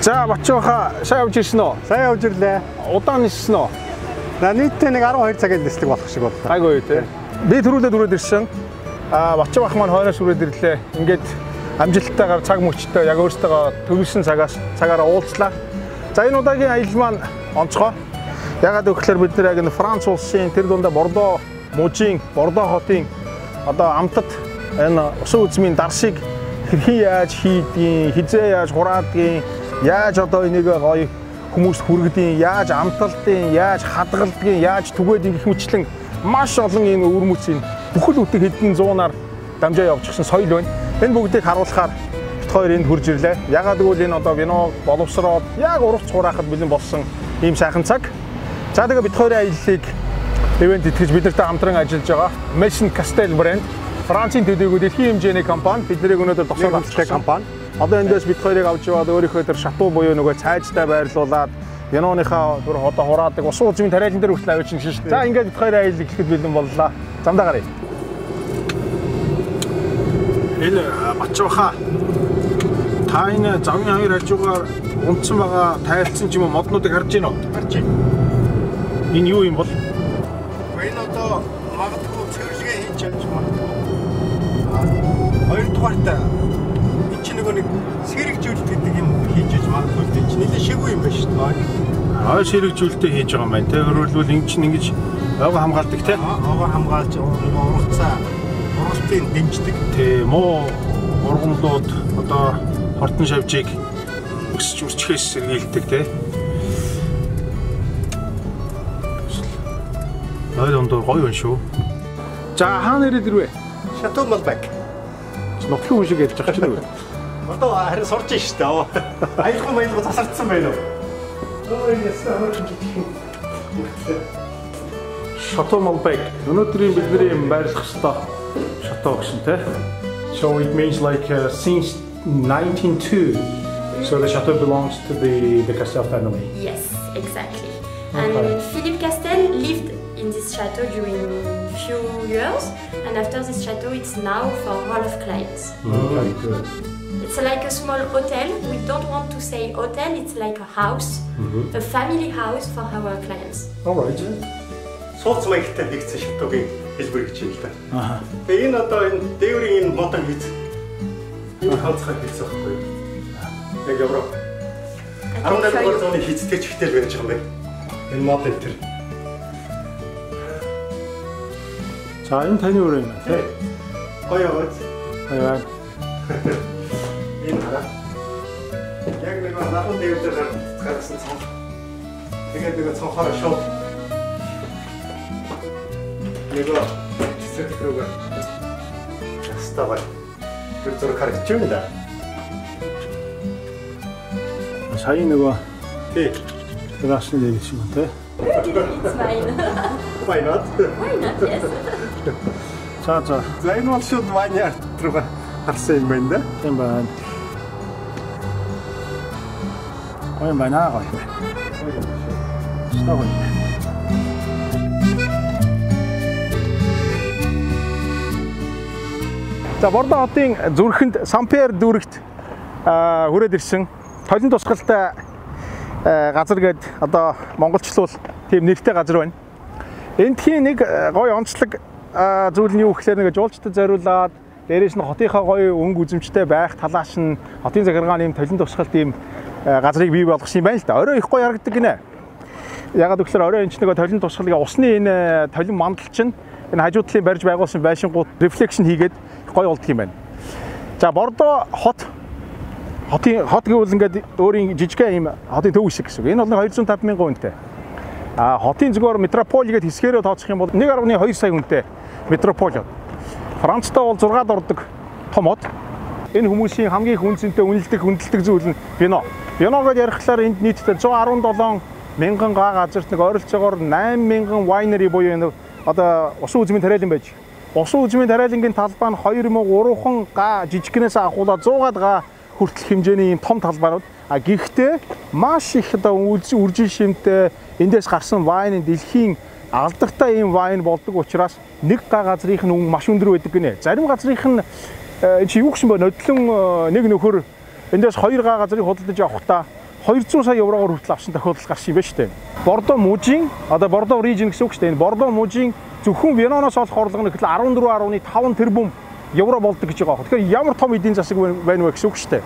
За Бачууха сайн явж ирсэн үү? Сайн явж ирлээ. Удаан ниссэн үү? На нийтдээ нэг 12 цагийн нислэг болох шиг боллоо. Айгүй тий. Би төрүүлээд үрээд ирсэн. Аа Бачуу ах маань хойноос үрээд ирлээ. Ингээд амжилттайгаар цаг мөчтэй яг өөртөө төлөвлөсөн цагаас цагаараа уулзлаа. За энэ удаагийн аялал маань онцгой. Ягаад гэвэл бид нэр яг энэ Франц улсын тэр дундаа Бордо мужийн Бордо хотын одоо амтад энэ усан үзмийн дарсыг хэрхэн яаж хийдгийг, хизээ яаж хураадгийг, яаж одоо энийг гоё хүмүүст хүргэдгийг, яаж амталдгийг, яаж хадгалдгийг, яаж түгээд ингэх мэтлэн маш олон энэ үр мүцийн бүхэл бүтэн хэдэн зуунаар дамжаа явчихсан соёл байна. Энэ бүгдийг харуулахаар бит хоёр энд хурж ирлээ. Ягаад гэвэл энэ одоо вино боловсроод яг ургац хураахад бэлэн болсон ийм сайхан цаг. За тэгээ бит хоёрын аяллыг ивент итгэж бидэртэй хамтран ажиллаж байгаа Mission Castel брэнд Францын төдийгүй дэлхийн хэмжээний компани бид нарыг өнөөдөр тосоод авчихсан компани. Одоо эндээс бид хоёрыг авч яваад өөрийнхөө тэр шатуу буюу нөгөө цайжтай байрлуулад Яноныхаа бүр одоо хураадаг ус уузмын тариалан дээр хүртэл авчихсан шүү дээ. За ингээд бид хоёр аялал эхлэхэд бэлэн боллоо. Замдаа гарыг. Энэ Бачууха та энэ завын хоёр хажуугаар унтсан байгаа тайлцсан ч юм уу моднуудыг харж байна уу? Гарч ийн. Энэ юу юм бол? Энэ одоо магадгүй цэвэрлэгээ хийж чадж магадгүй. Хоёрдугаарт энэ магадгүй тийм чинь нэлээ шигүү юм байна шүү дээ. Хой сэрэгжүүлэлтээ хийж байгаа юм байна. Тэ хөрвөлвөл ингэ чинь ингэж ойгоо хамгаалдаг те. Овоо хамгаалж ургацаа ургалтын дэмждэг. Тэ муу ургамлууд одоо хортон шавжийг өсч үрчхээс сэргийлдэг те. Ой дондор гоё юм шүү. За хаана ирээд ирвэ? Шатуу Малбек. Нотлон хүн шиг ярьж байгаа ч нүг. Одоо харин сурж ин шүү дээ. Аялах маялах засардсан байна уу? Ой ястаа хөрч Шато Малбек. Өнөөдрийн бидний байрлах ёстой шато гэсэн те. So it means like uh, since 1902 so the chateau belongs to the the Castel family. Yes, exactly. Okay. And Philippe Castel lived in this chateau during few years, and after this chateau, it's now for all of clients. Okay, good. It's like a small hotel. We don't want to say hotel. It's like a house, a family house for our clients. All right. Сууц маягтай нэгдсэн шатуугийн хэлбэр гэж юм л да. Тэгээ энэ одоо энэ дээврийн энэ модон хийц. Энэ ганцхан хийц байхгүй? Яг Европ. I can 18 show дугаар зууны хийцтэй ч ихтэй л байж байгаа юм байна. Энэ модон тэр. За энэ таны өрөө юм тий. Гоё яваач. Аа. Энэ хараа. Яг нэг нахан дээр дээр гаргасан цонх. Тэгээд нэг цонхоор шууд нөгөө цэцэг рүүгээ ставай. Тэр зур харагч юм да. Сая нөгөө Тий. грасны дээр шиг байна. It's mine. Why not? Why not? Yes. За за. За энэ бол шууд ваня руугаа харсан юм байна да. Тийм байна. Гоё байна гоё. Стогой. За Бордо хотын зүрхэнд Сампер дүүрэгт хүрээд ирсэн. Толин тусгалтай газар гээд одоо монголчлуул тийм нэртэй газар байна. Эндхийн нэг гоё онцлог зүйл нь юу гэхээр нэг жуулчдад зориулаад дээрээс нь хотынхаа гоё өнгө үзэмжтэй байх талааш нь хотын захиргааны юм толин тусгалт аа, газрыг бий болгосон юм байна л да. Орой их гоё харагддаг гинэ. Ягаад гэвэл орой энэ ч нэг толин тусгалыг усны энэ толин мандал чинь энэ хажуу талын барьж байгуулсан байшингууд рефлекшн хийгээд гоё болдго юм байна. За Бордо хот хотын хот гэвэл ингээд өөрийн жижигхэн юм хотын төв шиг гэсэн үг. Энэ бол 250 мянган хүнтэй. А хотын зүгээр метрополь гэдээ хэсгээрээ тооцох юм бол 1.2 сая хүнтэй метрополь. Францтай бол 6-д ордог том хот. Энэ хүмүүсийн хамгийн их үнцэнтэй үнэлдэг хүндэлдэг зүйл нь вино. Гэдээ ярихлаар энд нийтдээ 117 мянган га газарт нэг ойролцоогоор 8 мянган winery буюу энэ одоо усан үзмийн тариалан байж. Усан үзмийн тариалангийн талбай нь 2 мө 3хан га жижигнээс ахуулаад 100-аад га хүртэл хэмжээний ийм том талбайнууд. А гэхдээ маш их одоо үржил шимтэй эндээс гарсан вайн дэлхийн алдартай ийм вайн болдог учраас нэг га газрынх нь өнгө маш өндөр байдаг гинэ. Зарим газрынх нь э, чи юу гэсэн бэ? Нодлон э, нэг нөхөр эндээс хоёр га газрыг худалдаж авахдаа 200 сая еврогоор хүртэл авсан тохиолдол гарсан юм байна шүү дээ. Бордо мужийн одоо Бордо region гэсэн үг шүү дээ. Энэ Бордо мужийн зөвхөн Веноноос олох орлого нь гэхэл 14.5 тэрбум евро болдог гэж байгаа. Тэгэхээр ямар том эдийн засаг байна вэ гэсэн үг шүү дээ.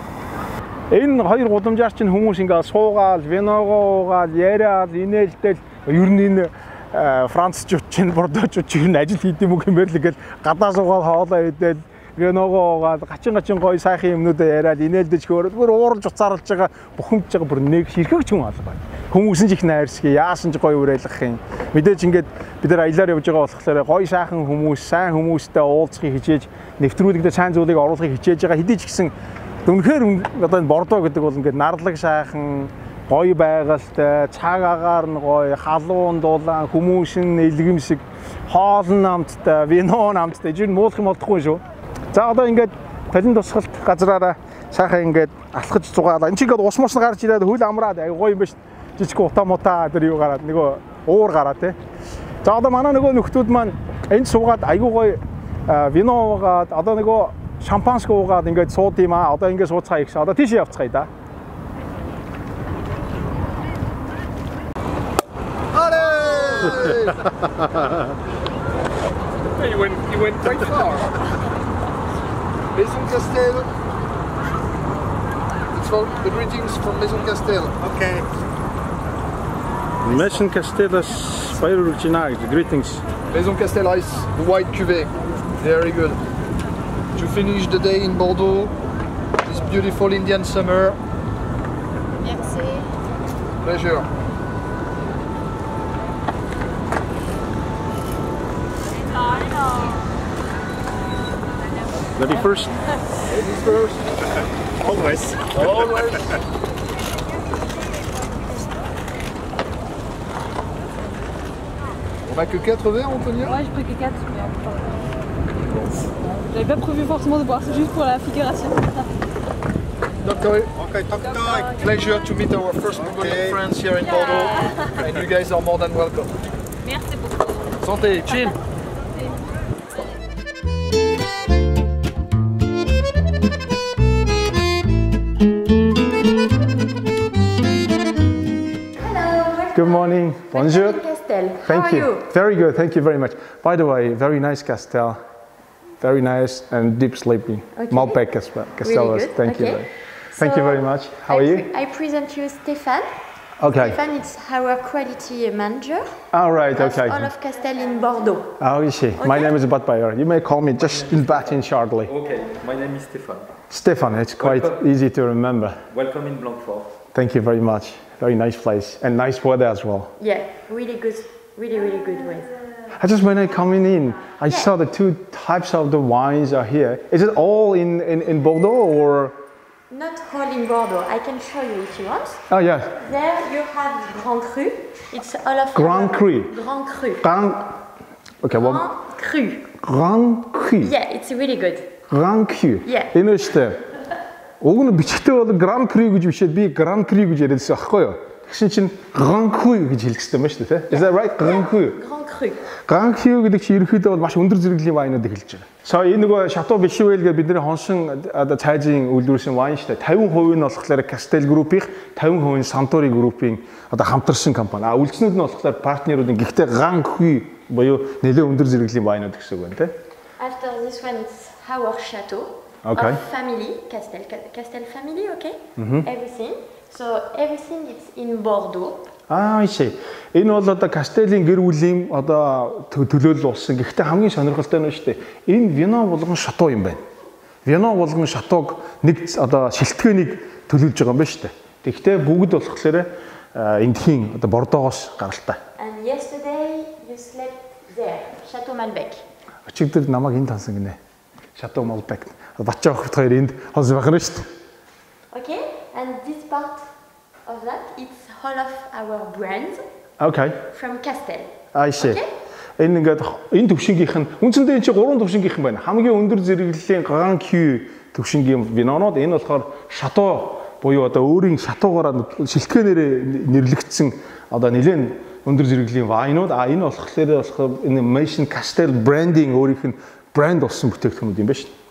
Энэ хоёр гудамжаар чинь хүмүүс ингээд суугаал, виногоо уугаал, яриад, инээлтэл ер нь энэ э, францчууд чинь бордочууд чинь ажил хийдэм үг юм байл гэл гадаа суугаал хоолоо идэл виногоо уугаал гачин гачин гоё сайхан юмнуудаа яриад инээлдэж хөөрөд бүр ууралж уцаарлж байгаа бухимдж байгаа бүр нэг хэрхэгч хүн алга. Хүмүүс нь ч их найрсхий яасан ч гоё уриалгах юм. Мэдээж ингээд бид нар аялаар явж байгаа болохоор гоё сайхан хүмүүс, сайн хүмүүстэй уулзахыг хичээж нэвтрүүлэгдээ сайн зүйлийг оруулахыг хичээж байгаа хэдий ч гэсэн Үнэхээр одоо энэ бордоо гэдэг бол ингээд нарлаг шайхан гоё байгальтай, цаг агаар нь гоё, халуун дулаан, хүмүүс нь илгэмшиг, хоол намттай, вино намттай. Жин муулах юм болдохгүй шүү. За одоо ингээд талин тусгалт газраараа сайхан ингээд алхаж зугаалаа. Энд чинь ингээд ус мус гарч ирээд хөл амраад ай гоё юм ба ш. Жижиг утаа мутаа тэр юу гараад нөгөө уур гараа те. За одоо манай нөгөө нөхдүүд маань энд суугаад айгүй гоё вино уугаад одоо нөгөө шампанск уугаад ингээд сууд юм аа. Одоо ингээд сууцгаа их. Одоо тийшээ явцгаая да. you went you went quite far. Maison Castel. It's for the greetings from Maison Castel. Okay. Maison Castel is very tonight. Greetings. Maison Castel is the white cuvée. Very good. To finish the day in Bordeaux, this beautiful Indian summer. Merci. Pleasure. Ready first? Ladies first. Always. Always. On a que 4 verres, Antonia Ouais, j'ai pris que 4. J'avais pas prévu forcément de boire, c'est juste pour la figuration. Doctor, Okay, talk. pleasure to meet our first Mongolian friends here in Bordeaux. And you guys are more than welcome. Merci beaucoup. Santé, chill. Good morning. Bonjour. Castel. Thank How are you. Very good. Thank you very much. By the way, very nice Castel. Very nice and deep sleeping. Okay. Malbec as well. Castellas. good. Thank you. Okay. very- Thank you very much. How I are you? pre- I present you Stefan. Okay. Stefan is our quality manager All right. Okay. all of Castel in Bordeaux. How is she? My name is Bat Bayer. You may call me just in Batin shortly. Okay, my name is Stefan. Stefan, it's quite Welcome. easy to remember. Welcome in Blanquefort. Thank you very much very nice place and nice weather as well. Yeah, really good, really, really good weather. I just when I coming in, I yeah. saw the two types of the wines are here. Is it all in, in, in Bordeaux or? Not all in Bordeaux. I can show you if you want. Oh yeah. There you have Grand Cru. It's all of Grand Cru. Grand Cru. Grand. Okay. Grand well, Cru. Grand Cru. Yeah, it's really good. Grand Cru. Yeah. Understood. Уг нь бичгтээ бол Grand Cru гэж бичээд би Grand Cru гэж яриадсан байхгүй юу? Тэгсэн чинь Grand Cru гэж хэлэх хэрэгтэй юм шүү дээ. Is that right? Grand Cru. Grand Cru гэдэг чинь ерөөхдөө бол маш өндөр зэрэглэлийн вайнууд эхэлж байгаа. So энэ нөгөө Chateau Bichouel гэдэг бидний хоншин цайзын үйлдвэрсэн вайн шүү дээ. 50% нь болохоор Castel Group-ийн 50% нь Suntory Group-ийн одоо хамтарсан компани. А үлдснүүд нь болохоор партнеруудын гэхдээ Grand Cru буюу нэлээд өндөр зэрэглэлийн вайнууд гэсэн үг байна тийм. After this one, it's our chateau Okay. of family, Castel, Castel family, okay? Everything. So everything is in Bordeaux. Аа ишээ. Энэ бол одоо Кастелийн гэр бүлийн одоо тө- төлөөлөл болсон. Гэхдээ хамгийн сонирхолтой нь шүү дээ. Энэ вино болгон шатуу юм байна. Вино болгон шатууг нэг одоо шилтгэнийг төлөөлж байгаа юм байна шүү дээ. Тэгэхдээ бүгд болохоор эндхийн одоо Бордоогоос гаралтай. And yesterday you slept there, Chateau Malbec. Өчигдөр намайг энд тансан гинэ. Шатуу Молбек. Бачаа хөвт хоёр энд хонс байх нь шүү дээ. Okay? And this part of that, it's all of our brands Окей. from Castel. Аа ишээ. Okay. Энэ ингээд энэ төвшингийнх нь үндсэндээ энэ чинь гурван төвшингийнх юм байна. Хамгийн өндөр зэрэглэлийн Grand Q төвшингийн винонууд энэ болохоор шатуу буюу одоо өөрийн шатуугаараа шилтгээнээр нэрлэгдсэн одоо нэлээд өндөр зэрэглэлийн вайнууд а энэ болохоор болохоор энэ Maison Castel branding өөрийнх нь брэнд болсон бүтээгдэхүүнүүд юм байна шүү дээ.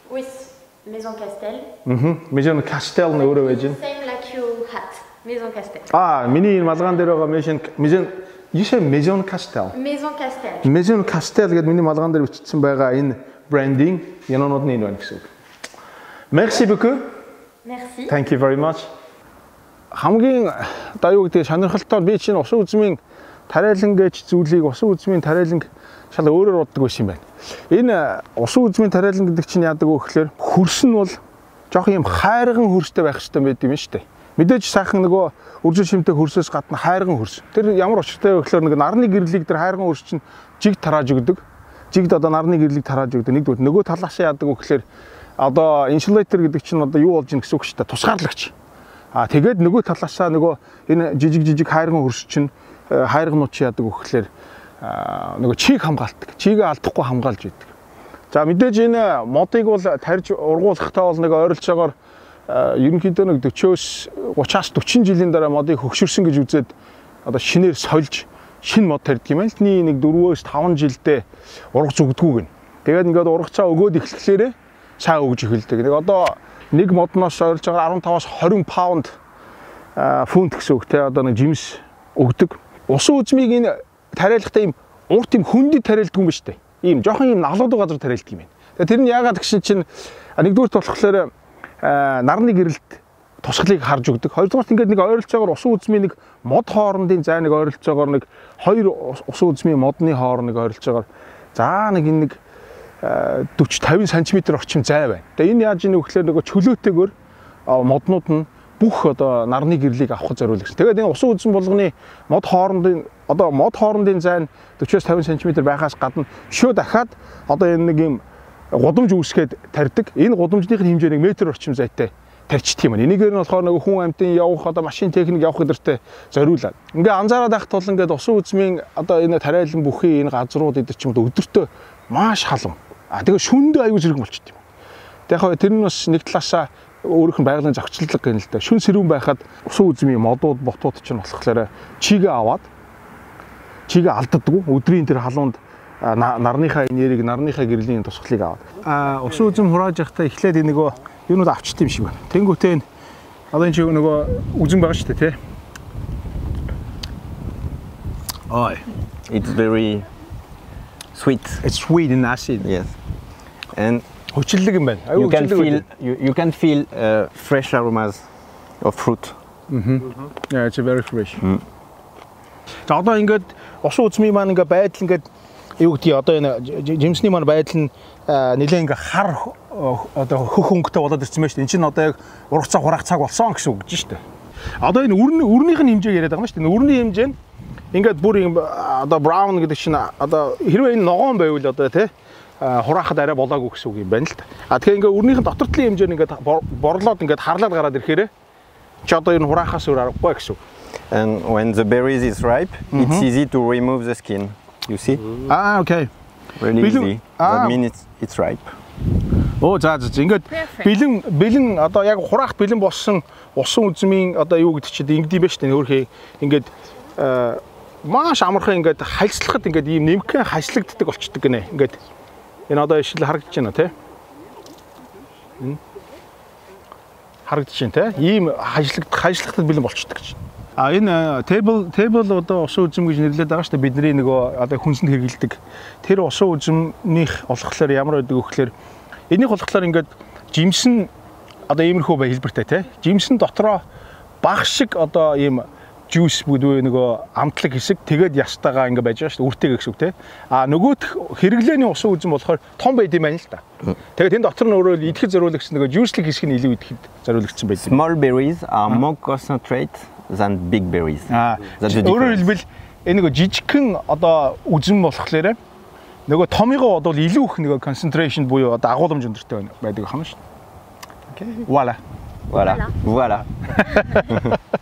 Maison Castel. Мм. Maison Castel нь өөрөө байж байна. Same like you had. Maison Castel. Аа, миний энэ малгаан дээр байгаа Maison Maison You say Maison Castel. Maison Castel. Maison Castel гэдэг миний малгаан дээр бичсэн байгаа энэ брендинг янонууд нь энэ байна гэсэн үг. Merci beaucoup. Merci. Thank you very much. Хамгийн одоо юу гэдэг сонирхолтой би чинь усан үзмийн тариалан гэж зүйлийг усан үзмийн тариалан шал өөрөөр боддог байсан юм байна. Энэ усан үзмийн тариалан гэдэг чинь яадаг вэ гэхээр хөрс нь бол жоох юм хайрган хөрстэй байх хэрэгтэй байд юм шүү дээ. Мэдээж сайхан нөгөө үржил шимтэй хөрсөөс гадна хайрган хөрс. Тэр ямар учиртай вэ гэхээр нэг нарны гэрлийг тэр хайрган хөрс чинь жиг тарааж өгдөг. Жигд одоо нарны гэрлийг тарааж өгдөг. Нэгдүгээр нөгөө талаас нь яадаг вэ гэхээр одоо инсулятор гэдэг чинь одоо юу болж ийн гэсэн үг шүү дээ. Тусгаарлагч. А тэгээд нөгөө талаасаа нөгөө энэ жижиг жижиг хайрган хөрс чинь э, хайрганууд чи яадаг вэ гэхээр нөгөө чийг хамгаалдаг. Чигээ алдахгүй хамгаалж идэг. За мэдээж энэ модыг бол тарж ургуулахтаа бол нэг ойролцоогоор ерөнхийдөө нэг 40-оос 30-аас 40 жилийн дараа модыг хөгшөрсөн гэж үзээд одоо шинээр сольж шинэ мод тарьдаг юм л. Тний нэг 4-өөс 5 жилдээ ургаж өгдөггүй гэн. Тэгээд ингээд ургацаа өгөөд эхлэхлээрээ цаа өгж эхэлдэг. Нэг одоо нэг модноос байгаа 15-аас 20 паунд фунт гэсэн үг те одоо нэг жимс өгдөг. Усан үзмийг энэ тариалахтаа ийм урт ийм хөндөд тариалдаг юм ба штэ. Ийм жоохон ийм наглуудаг газар тариалдаг юм байна. Тэгээ тэр нь яагаад гэсэн чинь а, нэгдүгürt болохоор нарны гэрэлт тусгалыг харж өгдөг. Хоёрдугаарт ингээд нэг ойролцоогоор усан үзмийн нэг мод хоорондын зай нэг ойролцоогоор нэг хоёр усан үзмийн модны хооронд нэг ойролцоогоор за нэг энэ нэг 40 50 см орчим зай байна. Тэгээ энэ яаж вэ гэхээр нөгөө чөлөөтэйгээр моднууд нь бүх одоо нарны гэрлийг авахд зориулж. Тэгээд энэ усан үзэн болгоны мод хоорондын одоо мод хоорондын зай нь 40-50 см байхаас гадна шөө дахиад одоо энэ нэг юм гудамж үүсгээд тарьдаг. Энэ гудамжныхын хэмжээ нэг метр орчим зайтай тарьчдаг юм. Энийгээр нь болохоор нөгөө хүн амьтан явах одоо машин техник явах гэдэртээ зориулаад. Ингээ анзаараад байх тул ингээд усан үзмийн одоо энэ тариалан бүхий энэ газрууд эдэр ч юм уу өдөртөө маш халуун. А тэгээ шүндээ аюу зэрэг болчихдээ юм. Тэг яг тэр нь бас нэг талаасаа өөрийнх нь байгалийн зохицлог гэнэ л да. Шүн сэрүүн байхад усан үзмийн модууд ботууд ч нь болохоор чигээ аваад чигээ алддаггүй. Өдрийн тэр халуунд нарныхаа энергийг, нарныхаа гэрлийн тусгалыг аваад. А усан үзм хурааж явахдаа эхлээд нөгөө юунууд авчт юм шиг байна. Тэнгүүтээ одоо энэ чи нөгөө үзэн байгаа шүү дээ, тий. Ой, It's very sweet. it's sweet and acid. Yes. And Хүчлэг юм байна. you Аюу can хүчлэг you, can feel uh, fresh aromas of fruit. Yeah, it's very fresh. За одоо ингээд усан үзмийн маань ингээд байдал ингээд юу гэдгийг одоо энэ жимсний маань байдал нь аа, нэлээ ингээд хар одоо хөх өнгөтэй болоод ирсэн байна шүү дээ. Энд чинь одоо яг урах цаг хураах цаг болсон гэсэн үг гэж шүү дээ. Одоо энэ үрний үрнийх нь хэмжээ яриад байгаа юм шүү дээ. Үрний хэмжээ нь ингээд бүр юм одоо браун гэдэг чинь одоо хэрвээ энэ ногоон байвал одоо тий хураахад арай болоогүй гэсэн үг юм байна л та. А тэгэхээр ингээд үрнийх нь доктортлын хэмжээ нь ингээд бор- борлоод ингээд харлаад гараад ирэхээр чи одоо энэ хураахаас өөр аргагүй гэсэн үг. And when the berries is ripe, it's easy to remove the skin. You see? Аа окей. Really Bilo- easy. Ah. That means it's, it's ripe. Оо за за ингээд бэлэн бэлэн одоо яг хураах бэлэн болсон усан үзмийн одоо юу гэдэг чинь ингэдэм байж тань өөрхий ингээд маш амархан ингээд хальслахад ингээд ийм нэмхэн хальслагддаг болчдөг гинэ. Ингээд энэ одоо ишл харагдаж байна тий. Энэ харагдаж байна тий. Ийм хальслагдах хальслахад бэлэн болчдөг гэж. А энэ table table одоо усан үзэм гэж нэрлэдэг байгаа шүү дээ. Бидний нөгөө одоо хүнсэнд хэрэгэлдэг. Тэр усан үзэмнийх болохоор ямар байдаг вэ гэхээр энийг болохоор ингээд жимсэн одоо иймэрхүү бай хэлбэртэй те. Жимсэн дотроо баг шиг одоо ийм жуус бүдвэ нөгөө амтлаг хэсэг тэгээд ястагаа ингээ байж байгаа шүү дээ. Үртэйг гэсэн үг те. А нөгөөх хэрэглээний усан үзэм болохоор том байд юм байна л да. Тэгээд энэ дотор нь өөрөө идэхэд зориулагдсан нөгөө жууслэг хэсэг нь илүү идэхэд зориулагдсан байд юм. Small berries are more concentrate than big berries. The өөрөөр хэлбэл энэ нөгөө жижигхэн одоо үзэн болохоор нөгөө томьёо бол илүү их нөгөө concentration буюу одоо агуулмж өндөртэй байдаг хана шүү. Окей. Voilà. Voilà. Voilà.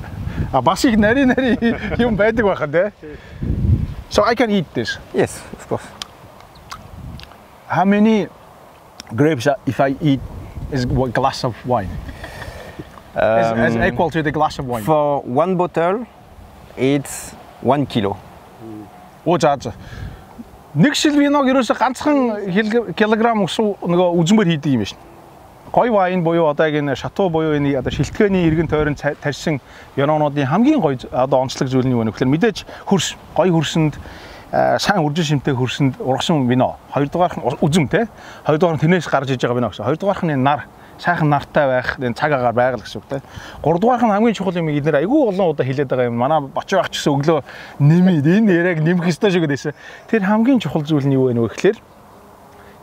А бас их нари нари юм байдаг байхад те. So I can eat this. Yes, of course. How many grapes if I eat is a glass of wine? As, as Um, equal to the glass of wine. For one bottle, it's one kilo. Оо за за. Нэг шил виног ерөөсө ганцхан килограмм усан нөгөө үзмээр хийдэг юм байна шин. Гоё вайн буюу одоо яг энэ шатуу буюу энэ одоо шилтгэний иргэн тойрон тарьсан винонуудын хамгийн гоё з- одоо онцлог зүйл нь юу вэ гэхээр мэдээж хөрс гоё хөрсөнд сайн үржин шимтэй хөрсөнд ургасан вино. Хоёрдугаарх нь үзэм те. Хоёрдугаар нь тэрнээс гарч иж байгаа вино гэсэн. Хоёрдугаарх нь нар сайхан нартай байх, энэ цаг агаар байгаль гэсэн үг те. Гуравдугаарх нь хамгийн чухал юм эдгээр айгүй олон удаа хэлээд байгаа юм. Манай бочоо ах гэсэн өглөө нэмээд энэ яриаг нэмэх ёстой шиг гэдээсэн. Тэр хамгийн чухал зүйл нь юу вэ гэхээр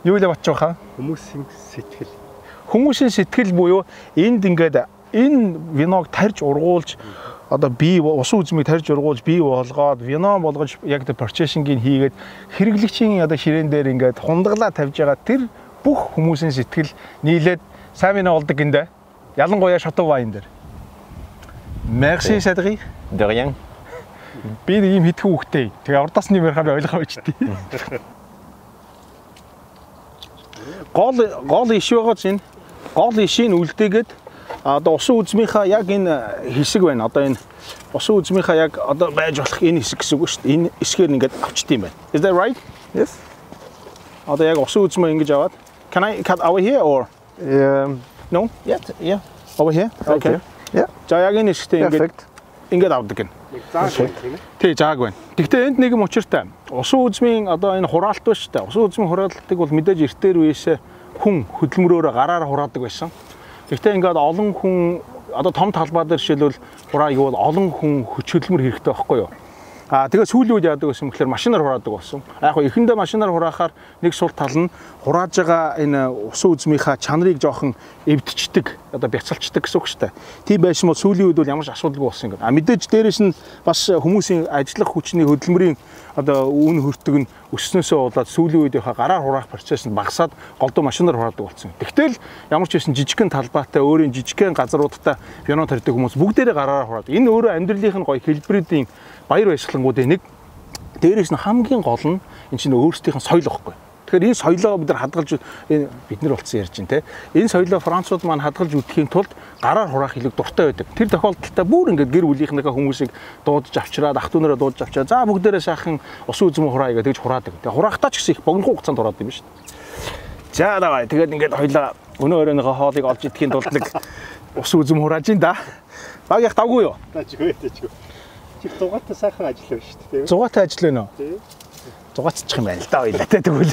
юу л бочоо хаа? Хүмүүсийн сэтгэл. Хүмүүсийн сэтгэл буюу энд ингээд энэ виног тарж ургуулж одоо би усан үзмийг тарж ургуулж бий болгоод вино болгож яг the purchasing-ийг хийгээд хэрэглэгчийн одоо ширээн дээр ингээд хундаглаа тавьж байгаа тэр бүх хүмүүсийн сэтгэл нийлээд сайн вино болдог гиндэ. Ялангуяа шатуу вайн дээр. Merci Cédric. De rien. Би юм хитгэн хүүхдээ. Тэгээ урдаас нь ярихаар ойлгоо байж тээ. Гол гол иш байгаа чинь гол ишийн үлдээгээд одоо усан үзмийнхаа яг энэ хэсэг байна. Одоо энэ усан үзмийнхаа яг одоо байж болох энэ хэсэг гэсэн үг шүү дээ. Энэ эсгээр ингээд авчт юм байна. Is that right? Yes. Одоо яг усан үзмээ ингэж аваад Can I cut over here or Um, no? yeah, yeah. Over here. Okay. Yeah. За яг энэ хэсэгтээ ингээд ингээд авдаг гин. Зааг байна тийм ээ. Тий, зааг байна. Гэхдээ энд нэг юм учиртай. Усан үзмийн одоо энэ хураалт ба шүү дээ. Усан үзмийн хураалтыг бол мэдээж эртээр үеэсээ хүн хөдөлмөрөөрөө гараараа хураадаг байсан. Гэхдээ ингээд олон хүн одоо том талбай дээр жишээлбэл хураа гэвэл олон хүн хүч хөдөлмөр хэрэгтэй байхгүй юу? Аа тэгээ сүүлийн үед яадаг гэсэн мэхээр машинаар хураадаг болсон. Яг хөө эхэндээ машинаар хураахаар нэг сул тал нь хурааж байгаа энэ усан үзмийнхаа чанарыг жоохон эвдчихдэг, одоо бяцалчдаг гэсэн үг шүү дээ. Тийм байсан бол сүүлийн үед бол ямар ч асуудалгүй болсон юм. А мэдээж дээрэс нь бас хүмүүсийн ажиллах хүчний хөдөлмөрийн одоо үн хөртөг нь өснөөсөө болоод сүүлийн үеийнхаа гараар хураах процесс нь багасаад голдуу машинаар хураадаг болсон. Тэгтэл ямар ч байсан жижигхэн талбайтай өөрийн жижигхэн газруудтай пиано тарьдаг хүмүүс бүгдээрээ гараараа хураадаг. Энэ өөрөө амьдралын гоё хэлбэрүүдийн баяр баясгалангуудын нэг. Дээрээс нь хамгийн гол нь энэ чинь өөрсдийнх нь соёл واخгүй. Тэгэхээр энэ соёлоо бид нар хадгалж энэ бид нар болсон ярьж байна те. Энэ соёлоо Францууд маань хадгалж үтхийн тулд гараар хураах хэлэг дуртай байдаг. Тэр тохиолдолд бүр ингээд гэр бүлийнхнийхээ хүмүүсийг дуудаж авчираад, ах дүүнээрээ дуудаж авчираад за бүгдээрээ сайхан ус үзм хураа гэж тэгж хураадаг. Тэгээ хураахтаа ч гэсэн их богино хугацаанд хураадаг юм шүү дээ. За давай. Тэгээд ингээд хоёлаа өнөө өрөөнийхөө хоолыг олж идэхийн тулд нэг ус үзм хурааж ин да. Баг яг давгүй юу? Тажгүй, тажгүй. Чи дугаартай сайхан ажиллав шүү дээ. Зугаатай ажил байна уу? Тийм. зугаацчих юм байна л да хоёлаа те тэгвэл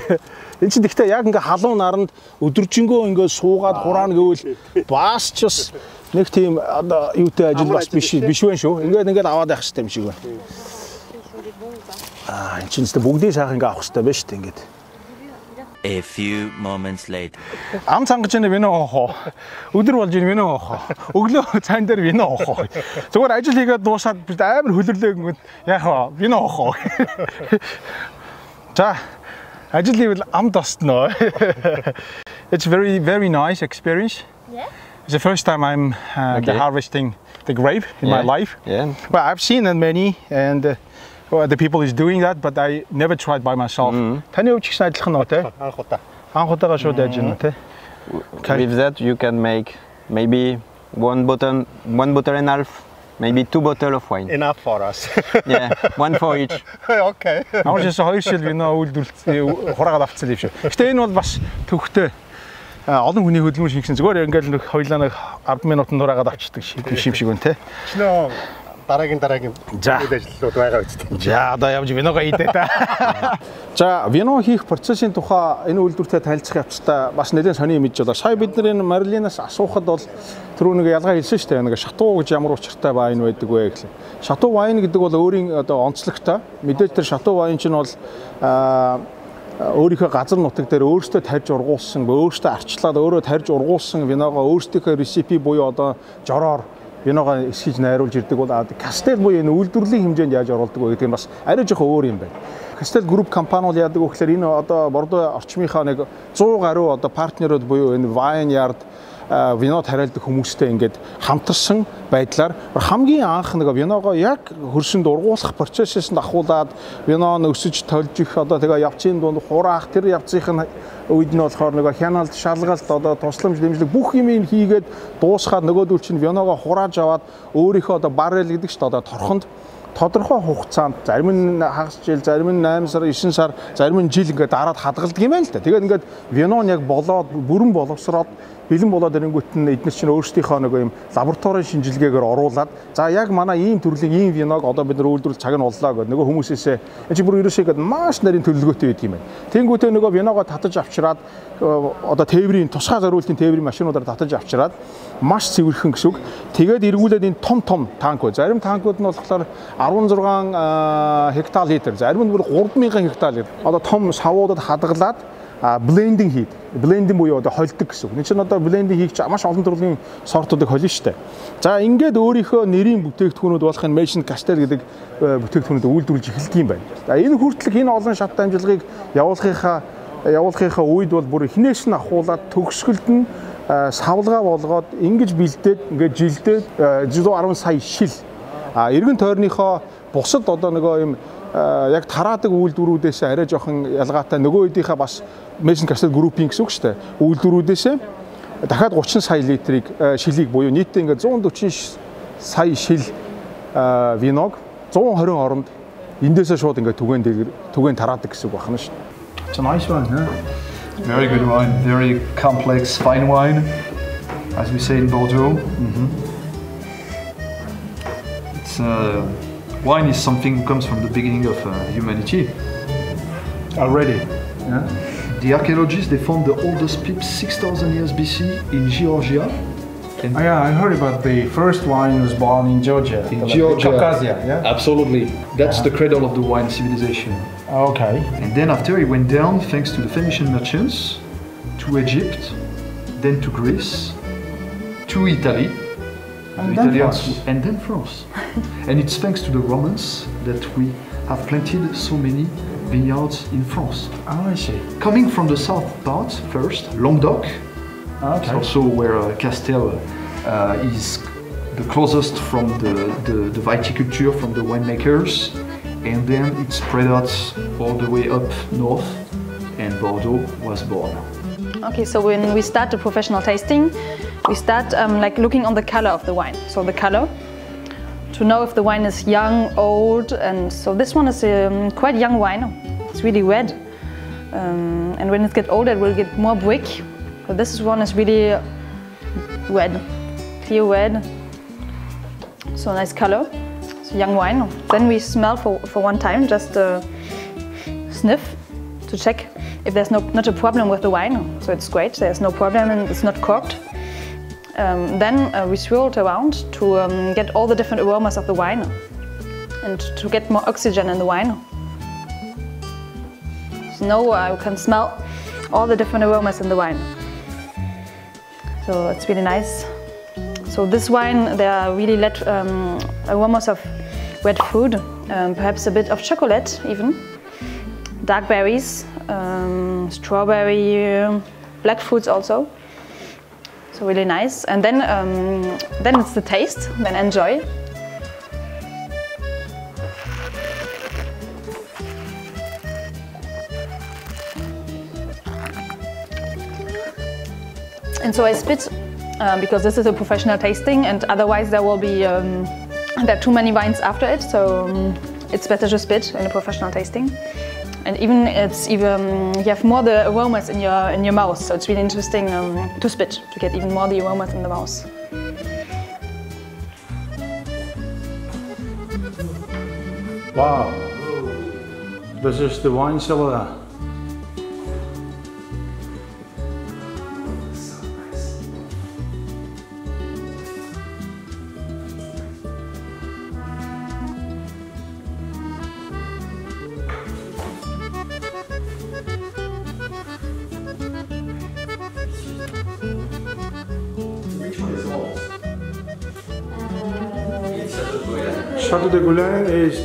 энэ чинь гэхдээ яг ингээ халуун наранд өдөржингөө ингээ суугаад хураана гэвэл бас ч бас нэг тийм одоо юутай ажил бас биш биш байх шүү. Ингээд ингээд аваад явах хэрэгтэй юм шиг байна. Аа энэ чинь бүгдийг сайхан ингээ авах хэрэгтэй байна шүү дээ ингээд. A few moments later. Ам цангаж энэ вино оохоо. Өдөр болж энэ вино оохоо. Өглөө цайн дээр вино оохоо. Зүгээр ажил хийгээд дуусаад бид амар хөлөрлөө гингүүд яах вэ? Вино оохоо. За ажил хийвэл амд осноо. It's very very nice experience. Yeah. It's the first time I'm uh, Okay. harvesting the grape in my Yeah. life. Yeah. Well, I've seen that many and uh, the people is doing that but I never tried by myself. Таны хувьд ч гэсэн адилхан нөө те? Анх удаа. Анх удаага шууд яаж байна те? With that, you can make maybe one bottle, one bottle and a half, maybe two bottle of wine. Enough for us. yeah, one for each. Okay. Ямар ч хоёр шил вино үйлдвэрлэлт хураагаад авцсан юм шиг. Гэтэ энэ бол бас төвхтэй а, олон хүний хөдөлмөр шингэсэн зүгээр ингээл нэг хоёлаа нэг 10 минутанд хураагаад авчдаг шиг биш юм шиг байна те. Чинөө дараагийн дараагийн үйл ажиллагаууд байгаа үстэй. За одоо явж виногоо идэ та. За вино хийх процессын тухай энэ үйлдвэртэй танилцах явцдаа бас нэлээд сони мэдж байна. Сая бид нар энэ Марлинаас асуухад бол түрүү нэг ялгаа хэлсэн шүү дээ. Нэг шатуу гэж ямар учиртай вайн байдаг вэ гэхлээр. Шатуу вайн гэдэг бол өөрийн одоо онцлогтой. Мэдээж тэр шатуу вайн чинь бол аа өөрийнхөө газар нутаг дээр өөрөөсөө тарьж ургуулсан, өөрөөсөө арчлаад өөрөө тарьж ургуулсан виногоо өөрсдийнхөө рецепи буюу одоо жороор виногоо эсгэж найруулж ирдэг бол Кастел буюу энэ үйлдвэрлэлийн хэмжээнд яаж оруулдаг вэ гэдэг нь бас арай жоохон өөр юм байна. Кастел групп компани бол яадаг вэ гэхээр энэ одоо Бордо орчмынхаа нэг 100 гаруй одоо партнерууд буюу энэ Wine Yard а, вино тариалдаг хүмүүстэй ингээд хамтарсан байдлаар хамгийн анх нэг виногоо яг хөрсөнд ургуулах процессээс нь ахуулаад вино нь өсөж тольж их одоо тэгээ явцын дунд хураах тэр явцын үед нь болохоор нэг хяналт шалгалт одоо тусламж дэмжлэг бүх юм хийгээд дуусгаад нөгөөдөл чинь виногоо хурааж аваад өөрийнхөө одоо баррел гэдэг чинь одоо торхонд тодорхой хугацаанд зарим нь хагас жил, зарим нь 8 сар, 9 сар, зарим нь жил ингээд дараад хадгалдаг юм байна л да. Тэгээд ингээд вино нь яг болоод бүрэн боловсроод бэлэн болоод ирэнгүүт нь эдгээр чинь өөрсдийнхөө нэг юм лабораторийн шинжилгээгээр оруулаад за яг манай ийм төрлийн ийм виног одоо бид нар үйлдвэрлэж цаг нь боллоо гэдэг нөгөө хүмүүсээсээ энэ чинь бүр ерөөсөө гээд маш нарийн төлөвлөгөөтэй байдаг юм байна. Тэнгүүтээ нөгөө виногоо татаж авчираад одоо тээврийн тусгай зориултын тээврийн машинуудаар татаж авчираад маш цэвэрхэн гэсэн үг. Тэгээд эргүүлээд энэ том том танкууд зарим танкууд нь болохоор 16 гектар литр, зарим нь бүр 3000 гектар литр. Одоо том савуудад хадгалаад блендинг хийд. Блендинг буюу одоо холдог гэсэн. Энд чинь одоо блендинг хийх маш олон төрлийн сортуудыг холно штэ. За ингээд өөрийнхөө нэрийн бүтээгдэхүүнүүд болох энэ Mation Castel гэдэг бүтээгдэхүүнүүд үйлдвэрлэж эхэлдэг юм байна. За энэ хүртэлх энэ олон шат дамжлагыг явуулахынхаа явуулахынхаа үед бол бүр эхнээс нь ахуулаад төгсгөлд нь савлгаа болгоод ингэж бэлдээд ингээд жилдээд 110 сая шил а эргэн тойрныхоо бусад одоо нөгөө юм яг тараадаг үйлдвэрүүдээс арай жоохон ялгаатай нөгөө хэдийнхээ бас Mason Castle Group-ийн гэсэн үг шүү дээ. Үйлдвэрүүдээс дахиад 30 сая литрийг шилийг буюу нийтдээ ингээд 140 сая шил виног 120 оронд эндээсээ шууд ингээд түгээн түгээн тараадаг гэсэн үг байна шүү. It's a nice one, huh? Very good wine, very complex, fine wine, as we say in Bordeaux. Mm-hmm. It's uh, wine is something that comes from the beginning of uh, humanity. Already, yeah. The archaeologists they found the oldest pip 6,000 years BC in Georgia. And oh, yeah, I heard about the first wine was born in Georgia. In Georgia, Caucasia, yeah. Absolutely, that's Yeah. the cradle of the wine civilization. Okay. And then after it went down thanks to the Phoenician merchants, to Egypt, then to Greece, to Italy, And then Italians, France. and then France. and it's thanks to the Romans that we have planted so many vineyards in France. Oh, I see. Coming from the south part first, Languedoc, Okay. also where uh, Castel uh, is the closest from the, the, the viticulture, from the winemakers, and then it spread out all the way up north, and Bordeaux was born. Okay, so when we start the professional tasting, we start um, like looking on the color of the wine. So the color to know if the wine is young, old, and so this one is um, quite young wine. It's really red, um, and when it gets older, it will get more brick. But this one is really red, clear red. So nice color. It's young wine. Then we smell for, for one time, just uh, sniff to check if there's no, not a problem with the wine. So it's great, there's no problem and it's not corked. Um, then uh, we swirl it around to um, get all the different aromas of the wine and to get more oxygen in the wine. So now I can smell all the different aromas in the wine. So it's really nice. So this wine, there are really let, um, aromas of red food, um, perhaps a bit of chocolate even, dark berries, um, strawberry, black fruits also. So really nice. And then, um, then it's the taste. Then enjoy. And so I spit um, because this is a professional tasting, and otherwise there will be um, there are too many wines after it. So um, it's better to spit in a professional tasting. And even it's even you have more the aromas in your in your mouth. So it's really interesting um, to spit to get even more the aromas in the mouth. Wow. This is the wine cellar.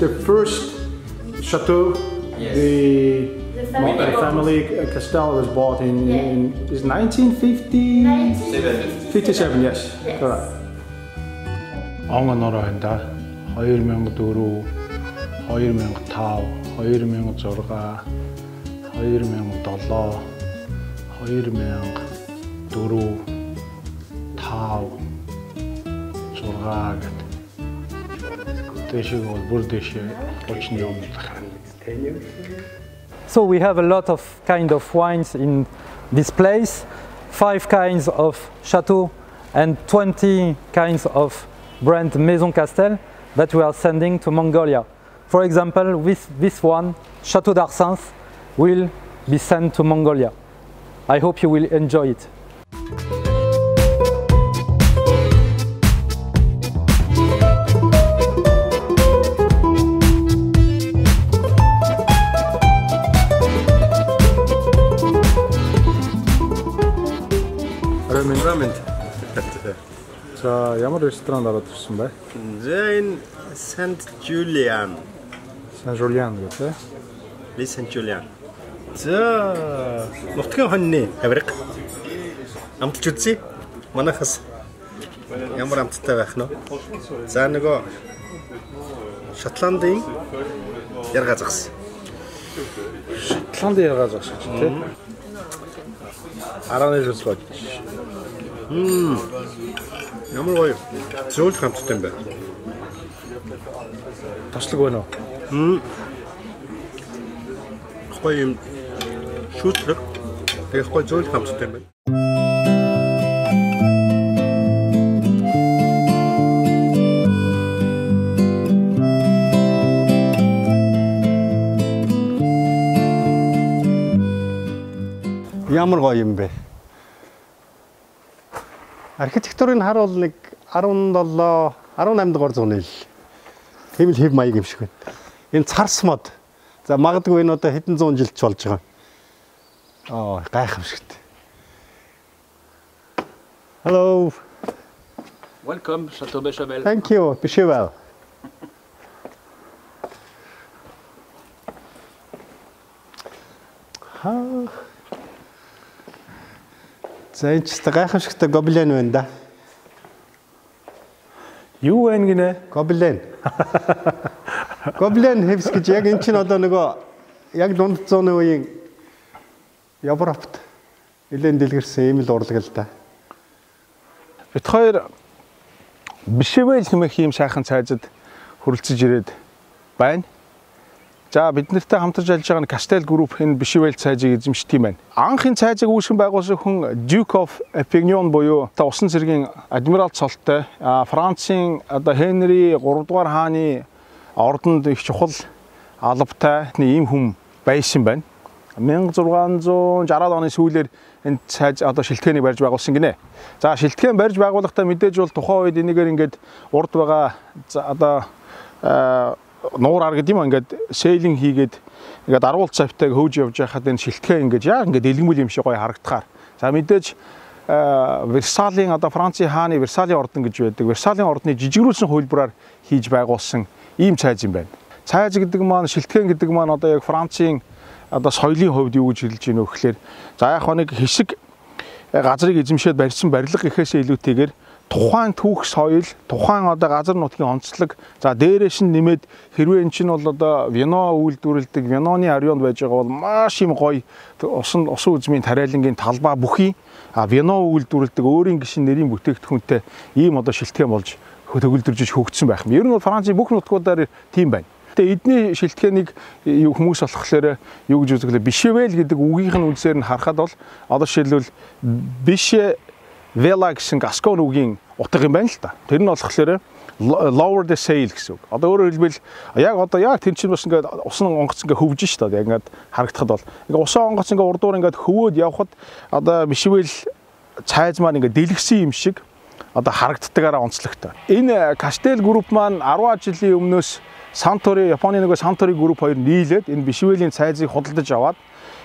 The first chateau the, The family the family uh, Castel was bought in, Yeah. in is 1950 1950. 57 yes, Yes. correct. Онгон ороо байна да. 2004, 2005, 2006, 2007, 2004, 5, 6 гэдэг. Дээшээ бол бүр дээшээ 30 юм байна. So we have a lot of kind of wines in this place, five kinds of chateau and 20 kinds of brand Maison Castel that we are sending to Mongolia. For example, with this one, Chateau d'Arsens, will be sent to Mongolia. I hope you will enjoy it. За ямар ресторанд ороод ирсэн бэ? За энэ Saint Julian. Сан Жулиан гэдэг. Ли Saint Julian. За нутгийн хоньны авирга. Амталж үзье. Манайхас ямар амттай байх нь вэ? За нөгөө Шотландын ярга загс. Шотландын яргаа зогсож тий. 11 жил болж. Ямар гоё. Зөөлх амттай юм бэ? Тослог байна уу? Гоё юм шүүтрэг. Тэгэх гоё зөөлх амттай юм байна. Ямар гоё юм бэ? Архитектурыг харуул нэг 17 18 дугаар зууны л тийм л хэв маяг юм шиг байна. Энэ царс мод. За магадгүй энэ одоо хэдэн зуун жилч болж байгаа. Аа гайхамшигт. Hello. Welcome, Chateau Béchavel. Thank you. Бишэвэл. Ха. За энэ ч та гайхамшигтай гоблин байна да. Юу байна гинэ? Гоблин. Гоблин хэвс гэж яг эн чинь одоо нөгөө яг дунд зууны үеийн Европт нэлээд дэлгэрсэн ийм л урлаг л да. Бид хоёр бишэвэл хэмээх ийм сайхан цайзад хүрэлцэж ирээд байна. За бид нартай хамтарч ажиллаж байгаа нь Castel Group энэ бишэвэл цайзыг эзэмшдэг юм байна. Анхын цайзыг үүсгэн байгуулсан хүн Duke of Pignon буюу та усан цэргийн адмирал цолтой Францын одоо Хенри 3 дугаар хааны ордонд их чухал албатай ийм хүн байсан байна. 1660 оны сүүлээр энэ цайз одоо шилтгэнийг барьж байгуулсан гинэ. За шилтгэн барьж байгуулахдаа мэдээж бол тухайн үед энийгээр ингээд урд байгаа одоо аа, нуур ар гэдэг юм ингээд сейлинг хийгээд ингээд аруулт цавтайг хөөж явж байхад энэ шилтгэн ингээд яг ингээд дэлгэмэл юм шиг гоё харагдахаар. За мэдээж аа, Версалийн одоо Францын хааны Версалийн ордон гэж байдаг. Версалийн ордны жижигрүүлсэн хувилбараар хийж байгуулсан ийм цайз юм байна. Цайз гэдэг маань шилтгэн гэдэг маань одоо яг Францын одоо соёлын хувьд юу гэж хэлж гинөө гэхээр за яг нэг хэсэг газрыг эзэмшээд барьсан барилга гэхээсээ илүүтэйгээр тухайн түүх соёл, тухайн одоо газар нутгийн онцлог, за дээрээс нь нэмээд хэрвээ эн чинь бол одоо вино үйлдвэрлэдэг, виноны ариунд байж байгаа бол маш юм гоё усан усан үзмийн тариалангийн талбай бүхий а вино үйлдвэрлэдэг өөрийн гишин нэрийн бүтээгдэхүүнтэй ийм одоо шилтгэн болж төгөлдөрж хөгжсөн байх юм. Ер нь бол Францын бүх нутгуудаар тийм байна. Гэтэ эдний шилтгэнийг юу хүмүүс болохоор юу гэж үзэглээ бишэвэл гэдэг үгийнх нь үндсээр нь харахад бол одоо жишээлбэл бишэ вела гэсэн гаскон үгийн утга юм байна л да. Тэр нь болохоор lower the sail гэсэн үг. Одоо өөрөөр хэлбэл яг одоо яг тэр чинь бас ингээд усан онгоц ингээд хөвж шүү дээ. Яг ингээд харагдахад бол ингээд усан онгоц ингээд урдуур ингээд хөвөөд явхад одоо бишвэл цайз маань ингээд дэлгсэн юм шиг одоо харагддагаараа онцлогтой. Энэ Castel Group маань 10 жилийн өмнөөс Сантори Японы нөгөө Сантори групп хоёр нийлээд энэ бишвэлийн цайзыг худалдаж аваад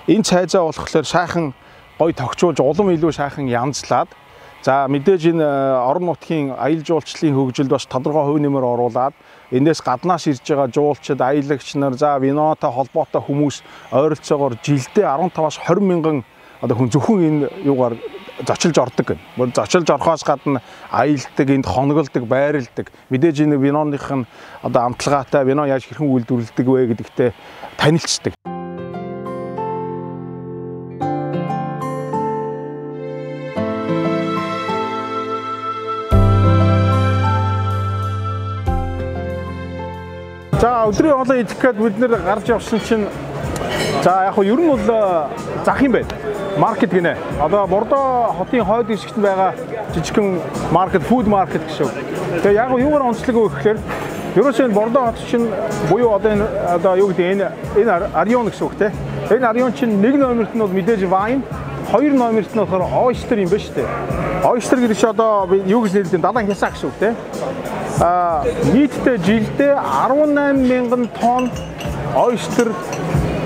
энэ цайзаа болохоор сайхан гой тогтчуулж улам илүү сайхан янзлаад за мэдээж энэ орон нутгийн аялал жуулчлалын хөгжилд бас тодорхой хувь нэмэр оруулаад эндээс гаднаас ирж байгаа жуулчид аялагч нар за винотой холбоотой хүмүүс ойролцоогоор жилдээ 15-аас 20 мянган одоо хүн зөвхөн энэ юугаар зочилж ордог гэн. Мөр зочилж орохоос гадна аялдаг, энд хоногддог, байрладаг. Мэдээж энэ виноных нь одоо амтлагаатай вино яаж хэрхэн үйлдвэрлэдэг вэ гэдэгтээ танилцдаг. Хоолоо идэх гээд бид нэр гарч явсан чинь за яг хөө ер нь бол э, зах юм байна. Маркет гинэ. Одоо Бордо хотын хойд хэсэгт байгаа жижигхэн маркет, фуд маркет гэсэн. Тэгээ яг юугаар онцлог вэ гэхээр ерөөсөө Бордо хот чинь буюу одоо энэ одоо юу гэдэг энэ энэ Арион гэсэн үг те. Энэ Арион чинь нэг номерт нь бол мэдээж вайн, хоёр номерт нь болохоор ойстер юм ба дээ. Ойстер гэдэг чинь одоо юу гэж нэрлэдэг далайн хясаа гэсэн үг те. Нийтдээ жилдээ 18 мянган тонн ойстер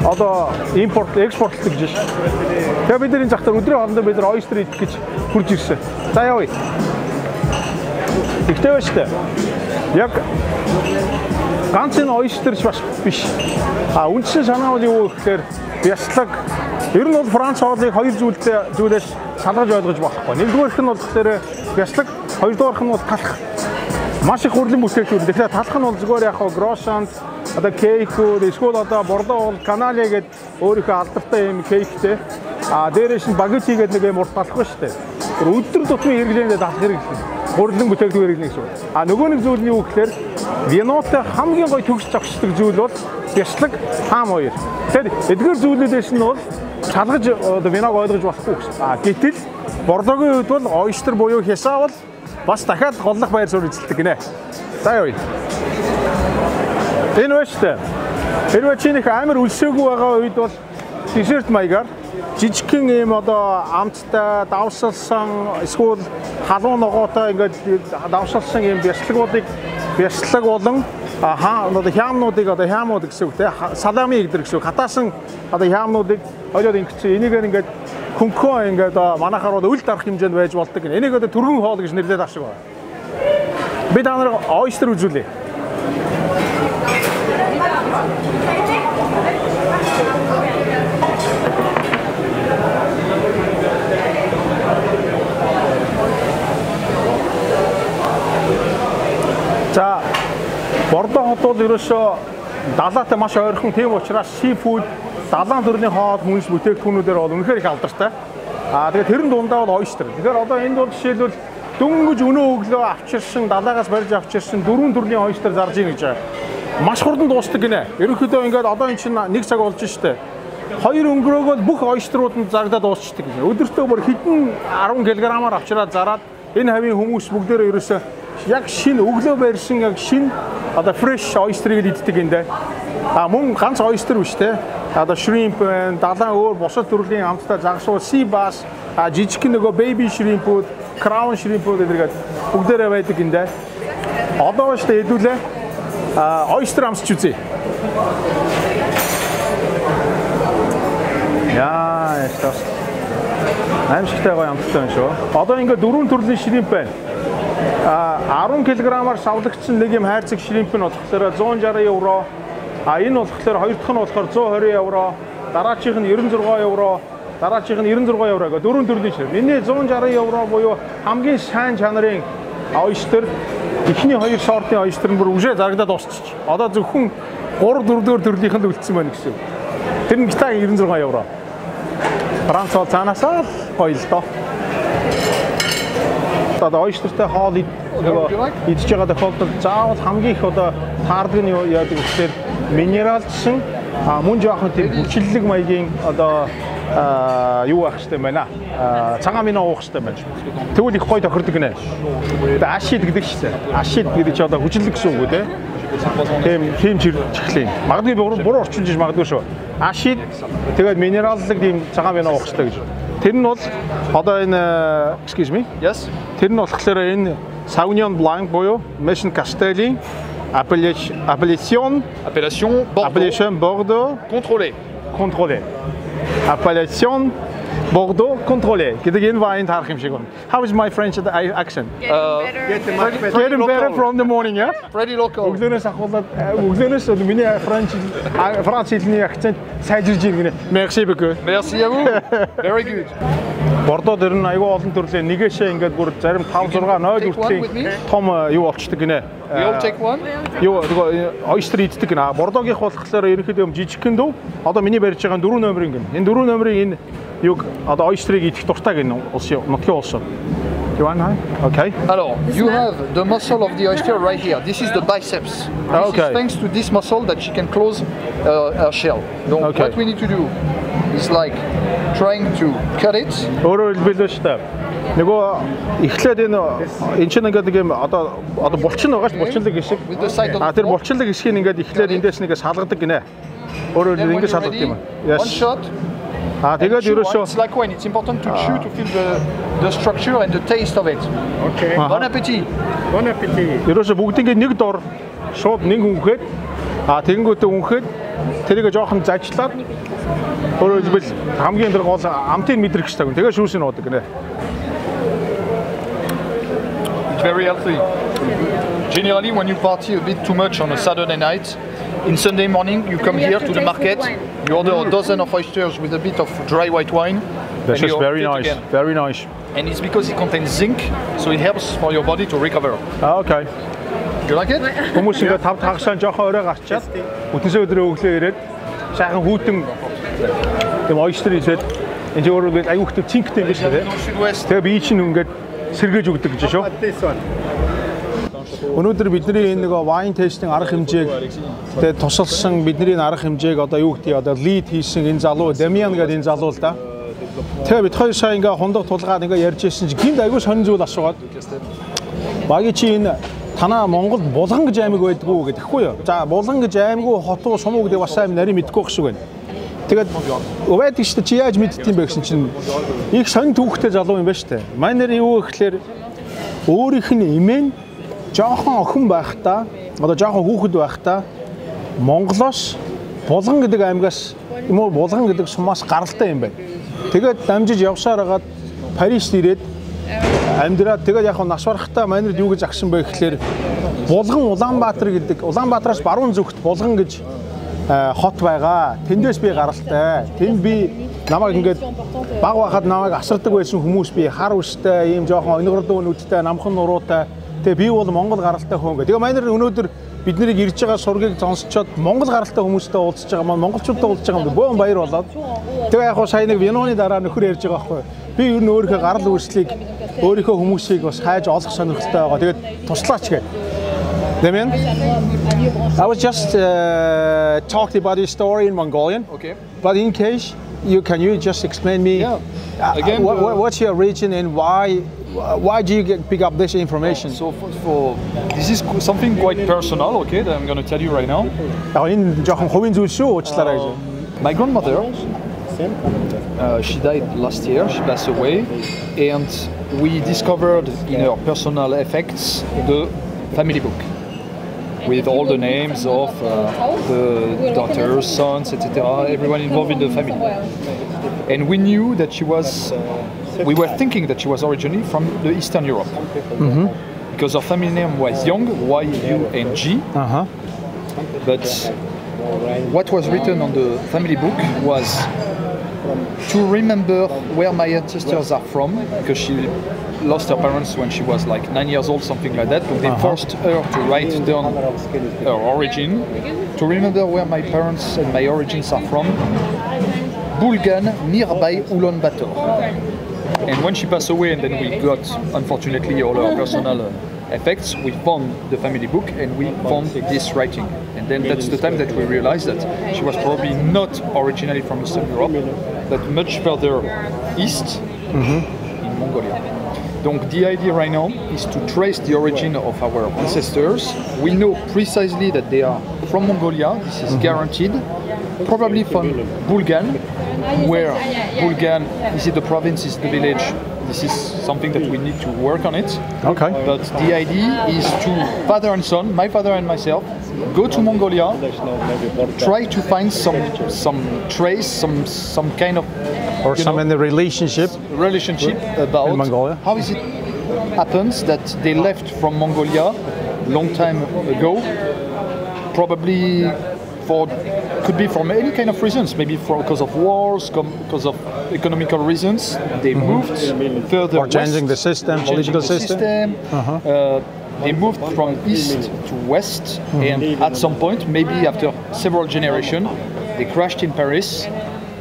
одоо импорт экспортлдог гэж байна. Тэгээ бид энэ захтар өдрийн хоолндоо бид нар ойстер идэх гэж хурж ирсэн. За явъя. Тэгтээ ба штэ. Яг ганц энэ ойстерч бас биш. А үндсэн санаа бол юу гэхээр бяцлаг ер нь бол Франц хоолыг хоёр зүйлтэй зүйлээс салгаж ойлгож болохгүй. Нэгдүгээрх нь бол тэгэхээр бяцлаг, хоёрдугаарх нь бол талах. Маш их хурлын бүтээгдэхүүн. Тэгэхээр талах нь бол зүгээр яг хоо грошант одоо кейкүүд эсвэл одоо бордоо бол канале гэдэг өөрийнхөө алдартай юм кейктэй. А дээрээс нь багити гэдэг нэг юм урт талахгүй шүү дээ. Тэр өдөр тутмын хэрэглээндээ талах хэрэглээ. Хурлын бүтээгдэхүүн хэрэглэнэ гэсэн. А нөгөө нэг зүйл нь юу гэхээр винотой хамгийн гоё төгс зогсдог зүйл бол бяцлаг хаам хоёр. Тэгэхээр эдгээр зүйлүүдээс нь бол чалгаж одоо виног ойлгож болохгүй гэсэн. А гэтэл бордогийн үед бол ойстер буюу хясаа бол бас дахиад голлох байр суурь эзэлдэг гинэ. За явъя. Энэ ба штэ. Хэрвээ чи нэг амар өлсөөгүй байгаа үед бол t-shirt маягаар жижигхэн ийм одоо амттай давсалсан эсвэл халуун ногоотой ингээд давсалсан ийм бяцлагуудыг бяцлаг болон хаа одоо хямнуудыг одоо хямууд гэсэн үг те салами гэдэг гэсэн үг хатаасан одоо хямнуудыг олоод ингэсэн энийг ингээд хөнгөө ингээд манахаар бол үл дарах хэмжээнд байж болдог. Энийг одоо түргэн хоол гэж нэрлэдэг ашиг байна. Би та нарыг ойстер үзүүлээ. За Бордо хот бол ерөөсөө далаатай маш ойрхон тийм учраас seafood далайн төрлийн хоол хүнс бүтээгдэхүүнүүдээр бол үнэхээр их алдартай. Аа тэгээд тэрэн дундаа бол ойстер. Тэгэхээр одоо энд бол жишээлбэл дөнгөж өнөө өглөө авчирсан далаагаас барьж авчирсан дөрвөн төрлийн ойстер зарж ийн гэж байгаа. Маш хурдан дуустдаг гинэ. Ерөнхийдөө ингээд одоо эн чинь нэг цаг болж штэ. Хоёр өнгөрөөгөө бүх ойструуд нь загдаад дуусчдаг гинэ. Өдөртөө бүр хэдэн 10 кг-аар авчираад зараад энэ хавийн хүмүүс бүгдээрээ ерөөсөө яг шинэ өглөө барьсан яг шинэ одоо fresh oyster-ыг иддэг юм даа. А мөн ганц oyster биш те. Одоо shrimp байна, далайн өөр бусад төрлийн амттай загшуу sea bass, а жижиг нөгөө baby shrimp-ууд, crown shrimp-ууд гэдэргээд бүгдээрээ байдаг юм даа. Одоо ба штэ хэдүүлээ. А oyster амсч үзье. Яа, ястас. Аимшигтай гоё амттай байна шүү. Одоо ингээд дөрвөн төрлийн shrimp байна. 10 кг-аар савлагчсан нэг юм хайрцаг шримп нь болохоор 160 евро. А энэ болохоор хоёр дахь нь болохоор 120 евро. Дараачих нь 96 евро. Дараачих нь 96 евро гэх дөрвөн төрлийн ширхэг. Миний 160 евро буюу хамгийн сайн чанарын ойстер эхний хоёр сортын ойстер нь бүр үжээ зарагдаад дуусчих. Одоо зөвхөн 3 4 дөрөв төрлийнхэнд үлдсэн байна гэсэн. Тэр нь гитаа 96 евро. Франц бол цаанаасаа гоё л доо одоо ойштертай хоол идж байгаа тохиолдолд заавал хамгийн их одоо таардаг нь яадаг гэхээр минералчсан мөн жоохон тийм хүчлэлэг маягийн одоо юу байх хэрэгтэй байна аа цагаан минь уух хэрэгтэй байна. Тэгвэл их гой тохирдог нэ. Тэгээ ашид гэдэг шүү дээ. Ашид гэдэг чи одоо хүчлэг гэсэн үг үү те. Тийм тийм чихлээ. Магадгүй буруу орчуулж магадгүй шүү. Ашид тэгээд минераллык тийм цагаан минь уух хэрэгтэй гэж. Тэр нь бол одоо энэ excuse me. Yes. Тэр нь болохоор энэ Sauvignon Blanc буюу Mission Castelli appellation appellation Appellation Bordeaux. appellation Bordeaux Contrôlé. contrôlé. Appellation Bordeaux contrôlé. гэдэг энэ вайн тарах юм шиг байна. How is my French accent? Uh, Getting better from the morning, yeah? pretty local. Өглөөнөөс ахуулаад өглөөнөөс миний Франц Франц хэлний акцент сайжирж гинэ. Merci beaucoup. Merci à vous. Very good. Бордоо дэр нь аюул олон төрлийн нэгээшээ ингээд бүр зарим 5 6 0 хүртлийн том юу болчдөг гинэ. One. Юу нөгөө ойстер иддэг гинэ. Бордогийнх болохоор ерөнхийдөө жижигхэн дөө. Одоо миний барьж байгаа 4 номерын гинэ. Энэ 4 номерын энэ юг одоо ойстрыг идэх дуртай гинэ улс нутгийн улс. You want one? Okay. Alors, you have the muscle of the oyster right here. This is the biceps. This Okay. is thanks to this muscle that she can close uh, her shell. Donc, Okay. what we need to do is like trying to cut it. Өөрөөр хэлбэл шүү дээ. Нөгөө эхлээд энэ энэ чинь ингээд нэг юм одоо одоо булчин байгаа шүү булчинлаг гişиг. А тэр булчинлаг гişгийг ингээд эхлээд эндээс нэгэ салгадаг гинэ. Өөрөөр хэлбэл ингээд салгадаг юм. one Yes. shot. А and тэгээд chew. ерөөсөө It's like wine. It's important to chew to feel the, the structure and the taste of it. Окей. Bon appétit. Bon appétit. ерөөсөө бүгднийг нэг дор шууд нэг үнхэд а тэгэнгүүтээ үнхэд тэрийг жоохон зажлаад өөрөөр хэлбэл хамгийн өндөр гол амтын мэдрэгч таг. Тэгээ шүүсийг нуудаг гинэ. It's very healthy. Generally, when you party a bit too much on a Saturday night, in Sunday morning you come here to the market, you order a dozen of oysters with a bit of dry white wine. That's and just you very eat nice. again. Very nice. And it's because it contains zinc, so it helps for your body to recover. А окей. You like it? Хүмүүс ингээд тав тагшаа жоохон орой гарчаад бүтэнсээ өдрөө өглөө ирээд сайхан хүүтэн тийм ойстер ийсээд энэ чинь өөрөөр хэлбэл аюу хөтө цинктэй юм биш үү? No sud-ouest. Тэгээ би чинь ингээд сэргээж өгдөг гэж шүү. Өнөөдөр бидний энэ нөгөө wine tasting арга хэмжээг тэгээ тусалсан бидний энэ арга хэмжээг одоо юу гэдгийг одоо lead хийсэн энэ залуу Damian гэдэг энэ залуу л да. Тэгээ бид хоёр сая ингээ хундаг тулгаад ингээ ярьж ирсэн чи гинт аягүй сонин зүйл асуугаад баги чи энэ танаа Монголд булган гэж аймаг байдгүй гэдэхгүй юу. За булган гэж аймаггүй хот уу сум уу гэдэг бас аим нарийн мэдгүй байх шиг байна. Тэгээд өвэд ихтэй чи яаж мэдтiin бэ гэсэн чинь их сонин түүхтэй залуу юм байна штэ. Майнер юу гэхлээр өөрийнх нь имэн жоохон охин байхдаа одоо жоохон хүүхэд байхдаа Монголоос Булган гэдэг аймгаас юм уу Булган гэдэг сумаас гаралтай юм байна. Тэгээд дамжиж явсаар хагаад Парист ирээд амьдраад тэгээд яг нас барахтаа манайд юу гэж агсан бэ гэхлээр Булган Улаанбаатар гэдэг Улаанбаатараас баруун зүгт Булган гэж э, хот байгаа. Тэндээс би гаралтай. Тэнд би намайг ингээд баг байхад намайг асардаг байсан хүмүүс би хар үстэй, ийм жоохон өнөгрдөө нүдтэй, намхан нуруутай. Тэгээ би бол Монгол гаралтай хүн гэ. Тэгээ манайд өнөөдөр бид нарыг ирж байгаа сургийг сонсчоод Монгол гаралтай хүмүүстэй уулзж байгаа маань монголчуудтай уулзж байгаа юм бөөн баяр болоод. Тэгээ яг хоо сая нэг виноны дараа нөхөр ярьж байгаа байхгүй. Би ер нь өөрийнхөө гарал үүслийг өөрийнхөө хүмүүсийг бас хайж олох сонирхолтой байгаа. Тэгээд туслаач гэ. Damian? I was just uh, talking about your story in Mongolian. Okay. But in case you can you just explain me Yeah. uh, Again, the- what- what's your region and why why do you get, pick up this information? So for, for, this is something quite personal, okay, that I'm going to tell you right now. Um, my grandmother, uh, she died last year, she passed away, and we discovered in her personal effects the family book with all the names of uh, the daughters, sons, etc., everyone involved in the family. And we knew that she was we were thinking that she was originally from the Eastern Europe. Mm-hmm. Because her family name was Young, Y-U-N-G, Aha. Uh-huh. but what was written on the family book was to remember where my ancestors are from because she lost her parents when she was like nine years old something like that. They uh-huh. forced her to write down her origin. To remember where my parents and my origins are from Bulgan nearby Ulaanbaatar and when she passed away and then we got unfortunately all her personal uh, effects. We found the family book and we found this writing. And then that's the time that we realized that she was probably not originally from eastern europe but much further east in mongolia. Donc the idea right now is to trace the origin of our ancestors. We know precisely that they are from mongolia. This is guaranteed probably from bulgan where bulgan is it the province is the village this is something that we need to work on it Okay. but the idea is to father and son, my father and myself, go to Mongolia, try to find some some trace, some some kind of Or some know, in the relationship. relationship about In Mongolia? how is it happens that they left from Mongolia long time ago, probably for could be for any kind of reasons, maybe for because of wars, because of economical reasons. They moved further Mm-hmm. Or changing the system, changing political the system. Uh-huh. Uh, they moved from east to west, Mm-hmm. and at some point, maybe after several generations, they crashed in Paris,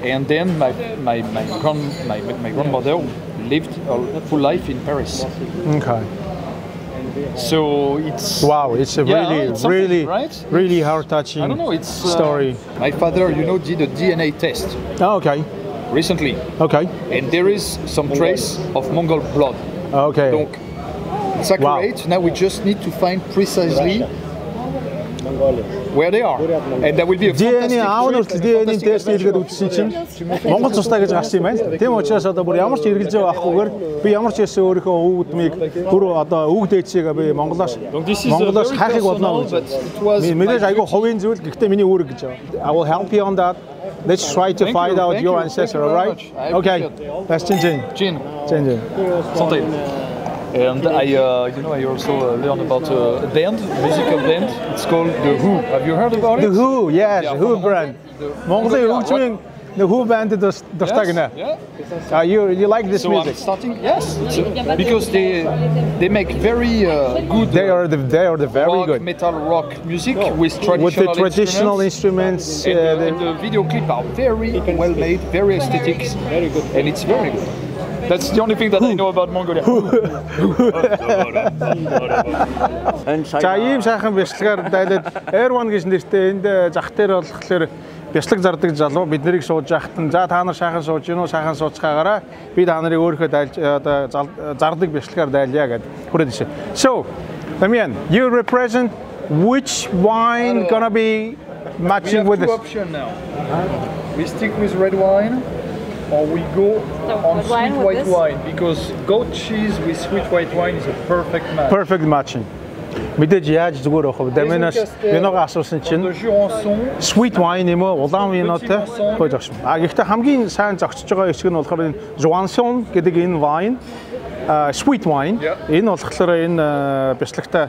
and then my my my, grand, my, my grandmother lived a full life in Paris. Okay. So it's Wow, it's a Yeah, really, it's really, right? really heart-touching I don't know. It's uh, story. My father, you know, did a DNA test Oh, okay, recently, okay, and there is some trace of Mongol blood. okay. Donc, it's accurate. Now we just need to find precisely where they are, and that will be a DNA a DNA тест хийлгээд үзсэн чинь Монгол цустай гэж гарсан юм байна. Тийм учраас одоо бүр ямар ч эргэлзээ авахгүйгээр би ямар ч яссэн өөрийнхөө өвгдмийг бүр одоо өвг дээдсийг би Монголоос Монголоос хайхыг болно гэж. Мэдээж айгүй хувийн зүйл гэхдээ миний үүрэг гэж. I will help you on that. Let's try to Thank find you, out thank your ancestor, all right? Okay. That's Jin Jin. Jin. Jin Jin. Santé. And I, uh, you know, I also uh, learned about uh, a band, musical band. It's called The Who. Have you heard about it? The Who, yes, yeah, Who brand. Mongolia, Who Ching. The Who band did the Stagna. Yeah. Uh, you you like this so music? I'm starting yes, because they they make very uh, good. They are the uh, they are the very rock, good metal rock music with traditional with the traditional instruments. instruments and, the, and the video clip are very well made, very aesthetic, very good, and it's very good. That's the only thing that I know about Mongolia. За ийм сайхан бяцлагаар дайлаад Air One гэж нэртэй энд э, зах дээр болохоор бяцлаг зардаг залуу бид нарыг сууж яхад нь за та нар сайхан сууж гинөө сайхан сууцгаагаараа би та нарыг өөрийнхөө дайлж э, одоо зал- зардаг бяцлагаар дайлъя гэд хүрээд ишээ. So, Damian, you represent which wine gonna be we matching have with two this? options now. We stick with red wine, or we go on red sweet wine white this? wine because goat cheese with sweet white wine is a perfect match. Perfect matching. Мэдээж яаж зүгээр авах вэ? Даминаас виногоо асуусан On чинь sweet wine юм уу улаан винотой гойж авсан. А гэхдээ хамгийн сайн зогсож байгаа хэсэг нь болохоор энэ Joanson гэдэг энэ wine sweet wine Yeah. энэ болохоор энэ бяцлагтай.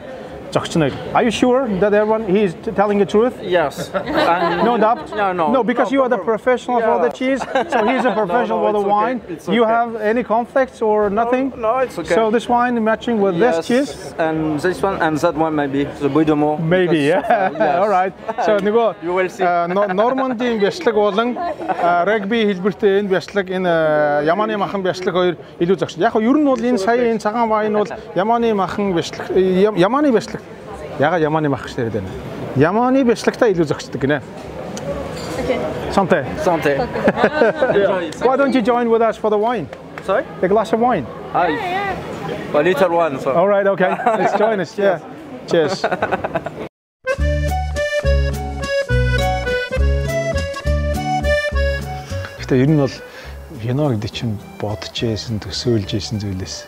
Are you sure that everyone he is telling the truth? Yes. And No doubt. No, no. No, because you are the professional for the Yeah. cheese, so he's a professional no, for the it's okay. wine. It's You okay. have any conflicts or nothing? No, it's okay. So this wine matching with this yes, cheese? and this one and that one maybe the Buy de Meaux. Maybe, because yeah. of, uh, yes. All right. So нөгөө You will see. э, но- Нормандийн бяцлаг болон э, регби хэлбэртэй энэ бяцлаг энэ э, Яманы махан бяцлаг хоёр илүү зогссон. Яг нь ер нь бол энэ сая энэ цагаан вайн бол Яманы махан бяцлаг э, Ям- Яманы бяцлаг ягаад Яманы мах гэж яриад байна. Яманы бяцлагтай илүү зогсдог гинэ. Okay. Santé. It. Why don't you join with us for the wine? Sorry? The glass of wine. Hi. A little one. So. All right, okay. Let's join us. Yeah. Cheers. Гэтэ ер нь бол вино гэдэг чинь бодож яйсэн, төсөөлж яйсэн зүйлээс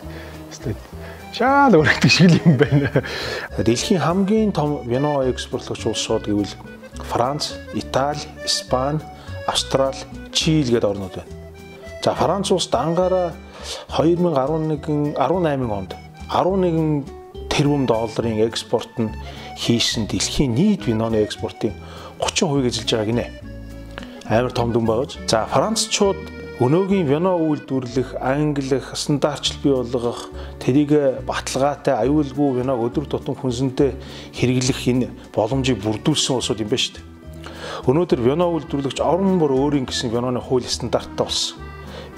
шал өөрөгдөг шиг юм байна. Дэлхийн хамгийн том вино экспортлогч улсууд гэвэл Франц, Итали, Испани, Австрали, Чили гэдэг орнууд байна. За Франц улс дангаараа 2011 18 онд 11 тэрбум долларын экспорт нь хийсэн дэлхийн нийт виноны экспортын 30% эзэлж байгаа гинэ. Амар том дүн байгаж. За Францчууд өнөөгийн вино үйлдвэрлэх, ангилах, стандартчл бий болгох, тэрийг баталгаатай, аюулгүй виног өдөр тутам хүнсэнтэй хэрэглэх энэ боломжийг бүрдүүлсэн улсууд юм байна шүү дээ. Өнөөдөр вино үйлдвэрлэгч орон бүр өөрийн гэсэн виноны хууль стандарттай болсон.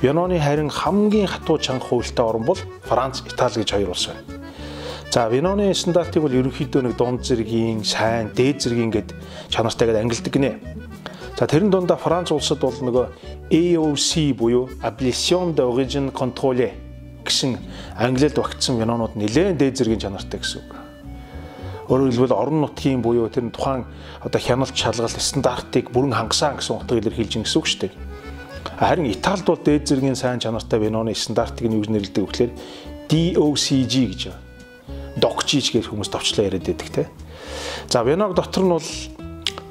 Виноны харин хамгийн хатуу чанга хуультай орн бол Франц, Итали гэж хоёр улс байна. За виноны стандартыг бол ерөнхийдөө нэг дунд зэргийн, сайн, дээд зэргийн гэд чанартайгээд ангилдаг гинэ. За тэрэн дундаа Франц улсад бол нөгөө AOC буюу Appellation d'origine contrôlée гэсэн англиад багтсан винонууд нэлээд дээд зэргийн чанартай гэсэн үг. Өөрөөр хэлбэл орон нутгийн буюу тэр тухайн одоо хяналт шалгалт стандартыг бүрэн хангасан гэсэн утгаар илэрхийлж гин гэсэн үг шүү дээ. Харин Италид бол дээд зэргийн сайн чанартай виноны стандартыг нь юу нэрлэдэг вэ гэхээр DOCG гэж байна. Докчиж гэж хүмүүс товчлоо яриад байдаг те. За виног дотор нь бол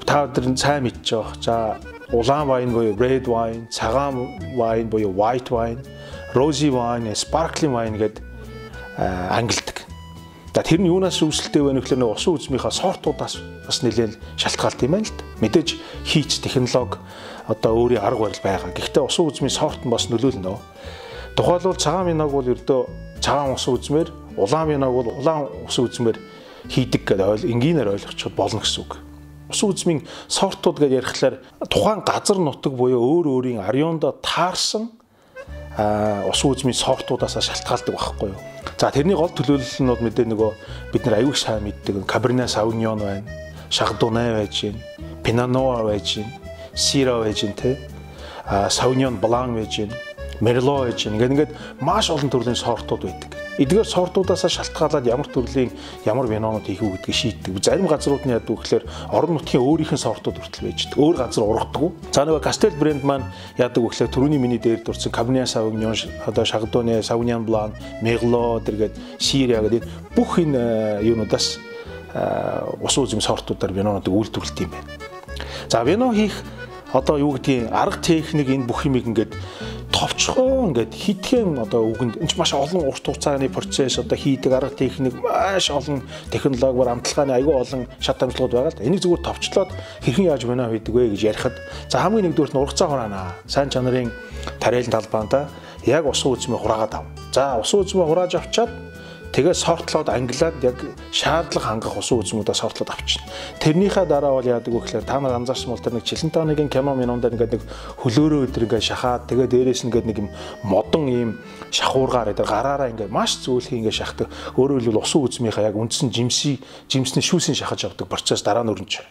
та бүхэн сайн мэдж байгаа. За улаан вайн буюу red wine, цагаан вайн буюу white wine, rosy wine, sparkling wine гэдэг ангилдаг. За тэр нь юунаас үүсэлтэй вэ гэхээр нэг усан үзмийнхаа сортуудаас бас нэлээд шалтгаалт юм байна л да. Мэдээж хийч технологи одоо өөрийн арга барил байгаа. Гэхдээ усан үзмийн сорт нь бас нөлөөлнө. Тухайлбал цагаан виног бол ердөө цагаан усан үзмээр, улаан виног бол улаан усан үзмээр хийдэг гэдэг ойл энгийнээр ойлгочиход болно гэсэн үг. Усан үзмийн сортууд гэж ярихлаар тухайн газар нутаг буюу өөр өөрийн ариондо таарсан ус үзмийн сортуудаас шалтгаалдаг байхгүй юу. За тэрний гол төлөөлөл нь бол мэдээ нөгөө бид нар аюул сайн мэддэг Cabernet Sauvignon байна, Chardonnay байж гин, Pinot Noir байж гин, Syrah байж гин те. А Sauvignon Blanc байж гин, Merlot байж гин. Ингээд ингээд маш олон төрлийн сортууд байдаг. Эдгээр сортуудаасаа шалтгаалаад ямар төрлийн ямар винонууд хийх үү гэдгийг шийддэг. Зарим газрууд нь вэ гэхээр орон нутгийн өөрийнх нь сортууд хүртэл байж дээ. Өөр газар ургадаг. За нөгөө Castel брэнд маань яадаг гэхээр түрүүний миний дээр дурдсан Cabernet Sauvignon, одоо Chardonnay, Sauvignon Blanc, Merlot тэргээд Syrah гэдэг бүх энэ юунуудаас ус үзэм сортуудаар винонуудыг үйлдвэрлэдэг юм байна. За вино хийх одоо юу гэдгийг арга техник энэ бүх юмыг ингээд товчхон ингээд хитгэн одоо үгэнд энэ маш олон урт хугацааны процесс одоо хийдэг арга техник маш олон технологиор амтлагааны аюул олон шат амжилтууд байгаа л да. Энийг зүгээр товчлоод хэрхэн яаж вино хийдэг вэ гэж ярихад за хамгийн нэгдүгээр нь ургацаа хураана. Сайн чанарын тариалан талбаанда яг усан үзмээ хураагаад ав. За усан үзмээ хурааж авчаад тэгээ сортлоод англиад яг шаардлага хангах усан үзмүүдээ сортлоод авчихна. Тэрнийхээ дараа бол яадаг вэ гэхээр та нар анзаарсан бол тэр нэг Челентаныгийн кино минундаа ингээд нэг хөлөөрөө өдр ингээд шахаад тэгээ дээрээс нь ингээд нэг юм модон ийм шахуургаар өдр гараараа ингээд маш зөөлхий ингээд шахдаг. Өөрөөр хэлбэл усан үзмийнхаа яг үндсэн жимсий жимсний шүүсийн шахаж авдаг процесс дараа нь өрнөж.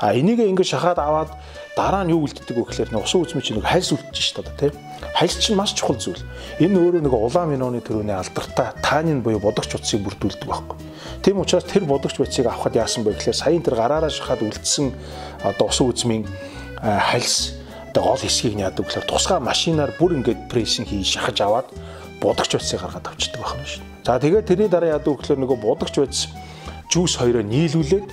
А энийг ингээд шахаад аваад дараа нь юу үлддэг вэ гэхээр нэг усан үзмийн чинь нэг хальс үлдэж шүү дээ тийм. Хальс чинь маш чухал зүйл. Энэ өөрөө нэг улаан миноны төрөний алдартай таанин буюу бодогч утсыг бүрдүүлдэг байхгүй. Тийм учраас тэр бодогч утсыг авахд яасан бэ гэхээр саяын тэр гараараа шахаад үлдсэн одоо усан үзмийн хальс одоо гол хэсгийг нь яадаг гэхээр тусгай машинаар бүр ингээд прессинг хийж шахаж аваад бодогч утсыг гаргаад авчдаг байна шүү. За тэгээд тэрний дараа яадаг гэхээр нөгөө бодогч утс жүүс хоёроо нийлүүлээд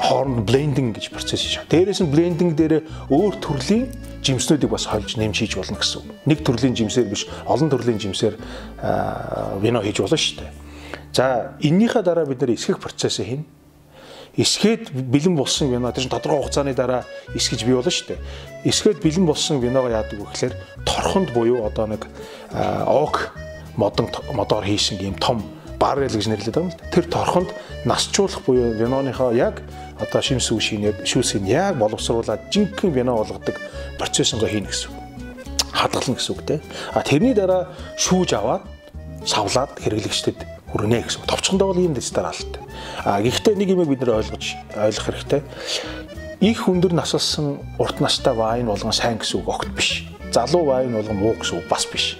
хооронд блендинг гэж процесс хийж байгаа. Дээрээс нь блендинг дээр өөр төрлийн жимснүүдийг бас хольж нэмж хийж болно гэсэн үг. Нэг төрлийн жимсээр биш, олон төрлийн жимсээр вино хийж болно шүү дээ. За, эннийхээ дараа бид нэр эсгэх процессыг хийнэ. Эсгээд бэлэн болсон вино тэр чинь тодорхой хугацааны дараа эсгэж бий болно шүү дээ. Эсгээд бэлэн болсон виногоо яадаг вэ гэхээр торхонд буюу одоо нэг ок модон модоор хийсэн юм том баррел гэж нэрлэдэг юм л. Тэр торхонд насчуулах буюу виноныхоо яг одоо шимс үшийн шүүсийг яг боловсруулаад жинхэнэ вино болгодог процессыг хийнэ гэсэн үг. Хадгална гэсэн үг те. А тэрний дараа шүүж аваад савлаад хэрэглэгчдэд хүрнэ гэсэн үг. Товчхондоо бол ийм дэс дараалт. А гэхдээ нэг юм бид нэр ойлгож ойлгох хэрэгтэй. Их өндөр насалсан урт настай вайн болгон сайн гэсэн үг огт биш. Залуу вайн болгон муу гэсэн үг бас биш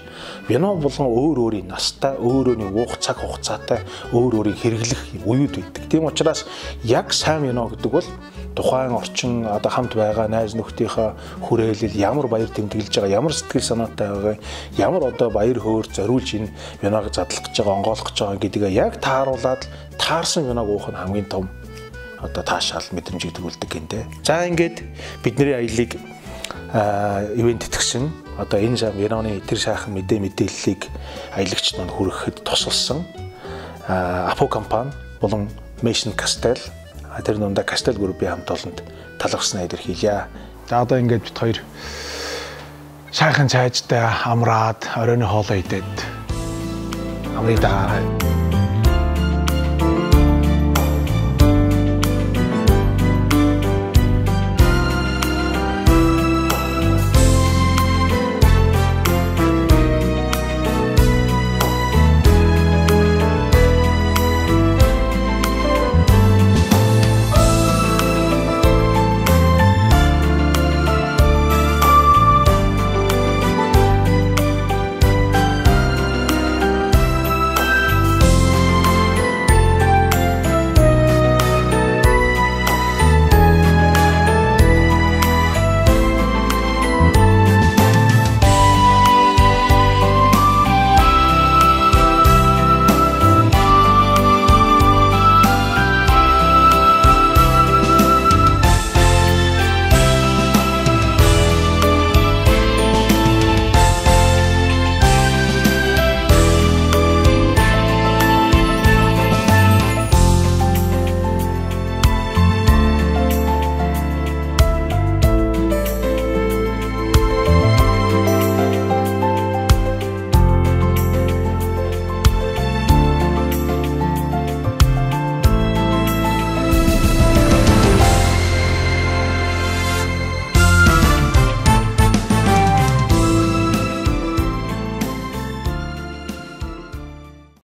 вино болгон өөр өөрийн настай, өөр өөрийн уух цаг хугацаатай, өөр өөрийн хэрэглэх үеуд байдаг. Тийм учраас яг сайн вино гэдэг бол тухайн орчин одоо хамт байгаа найз нөхдийнхөө хүрээлэл ямар баяр тэмдэглэж байгаа ямар сэтгэл санаатай байгаа ямар одоо баяр хөөр зориулж энэ виног задлах гэж байгаа онгойлгох гэж байгаа гэдгээ яг тааруулаад таарсан виног уух нь хамгийн том одоо таашаал мэдрэмжийг төгөлдөг гэнтэй. За ингээд бидний аялыг ивент итгэсэн одоо энэ зам Иранны тэр сайхан мэдээ мэдээллийг аялагчд манд хүргэхэд тусалсан Апо компани болон Mission Castel тэр нунда Castel группийн хамт олонд талархснаа илэрхийлье. За одоо ингээд бит хоёр сайхан цайжтай амраад оройн хоолоо идээд амрыг даа.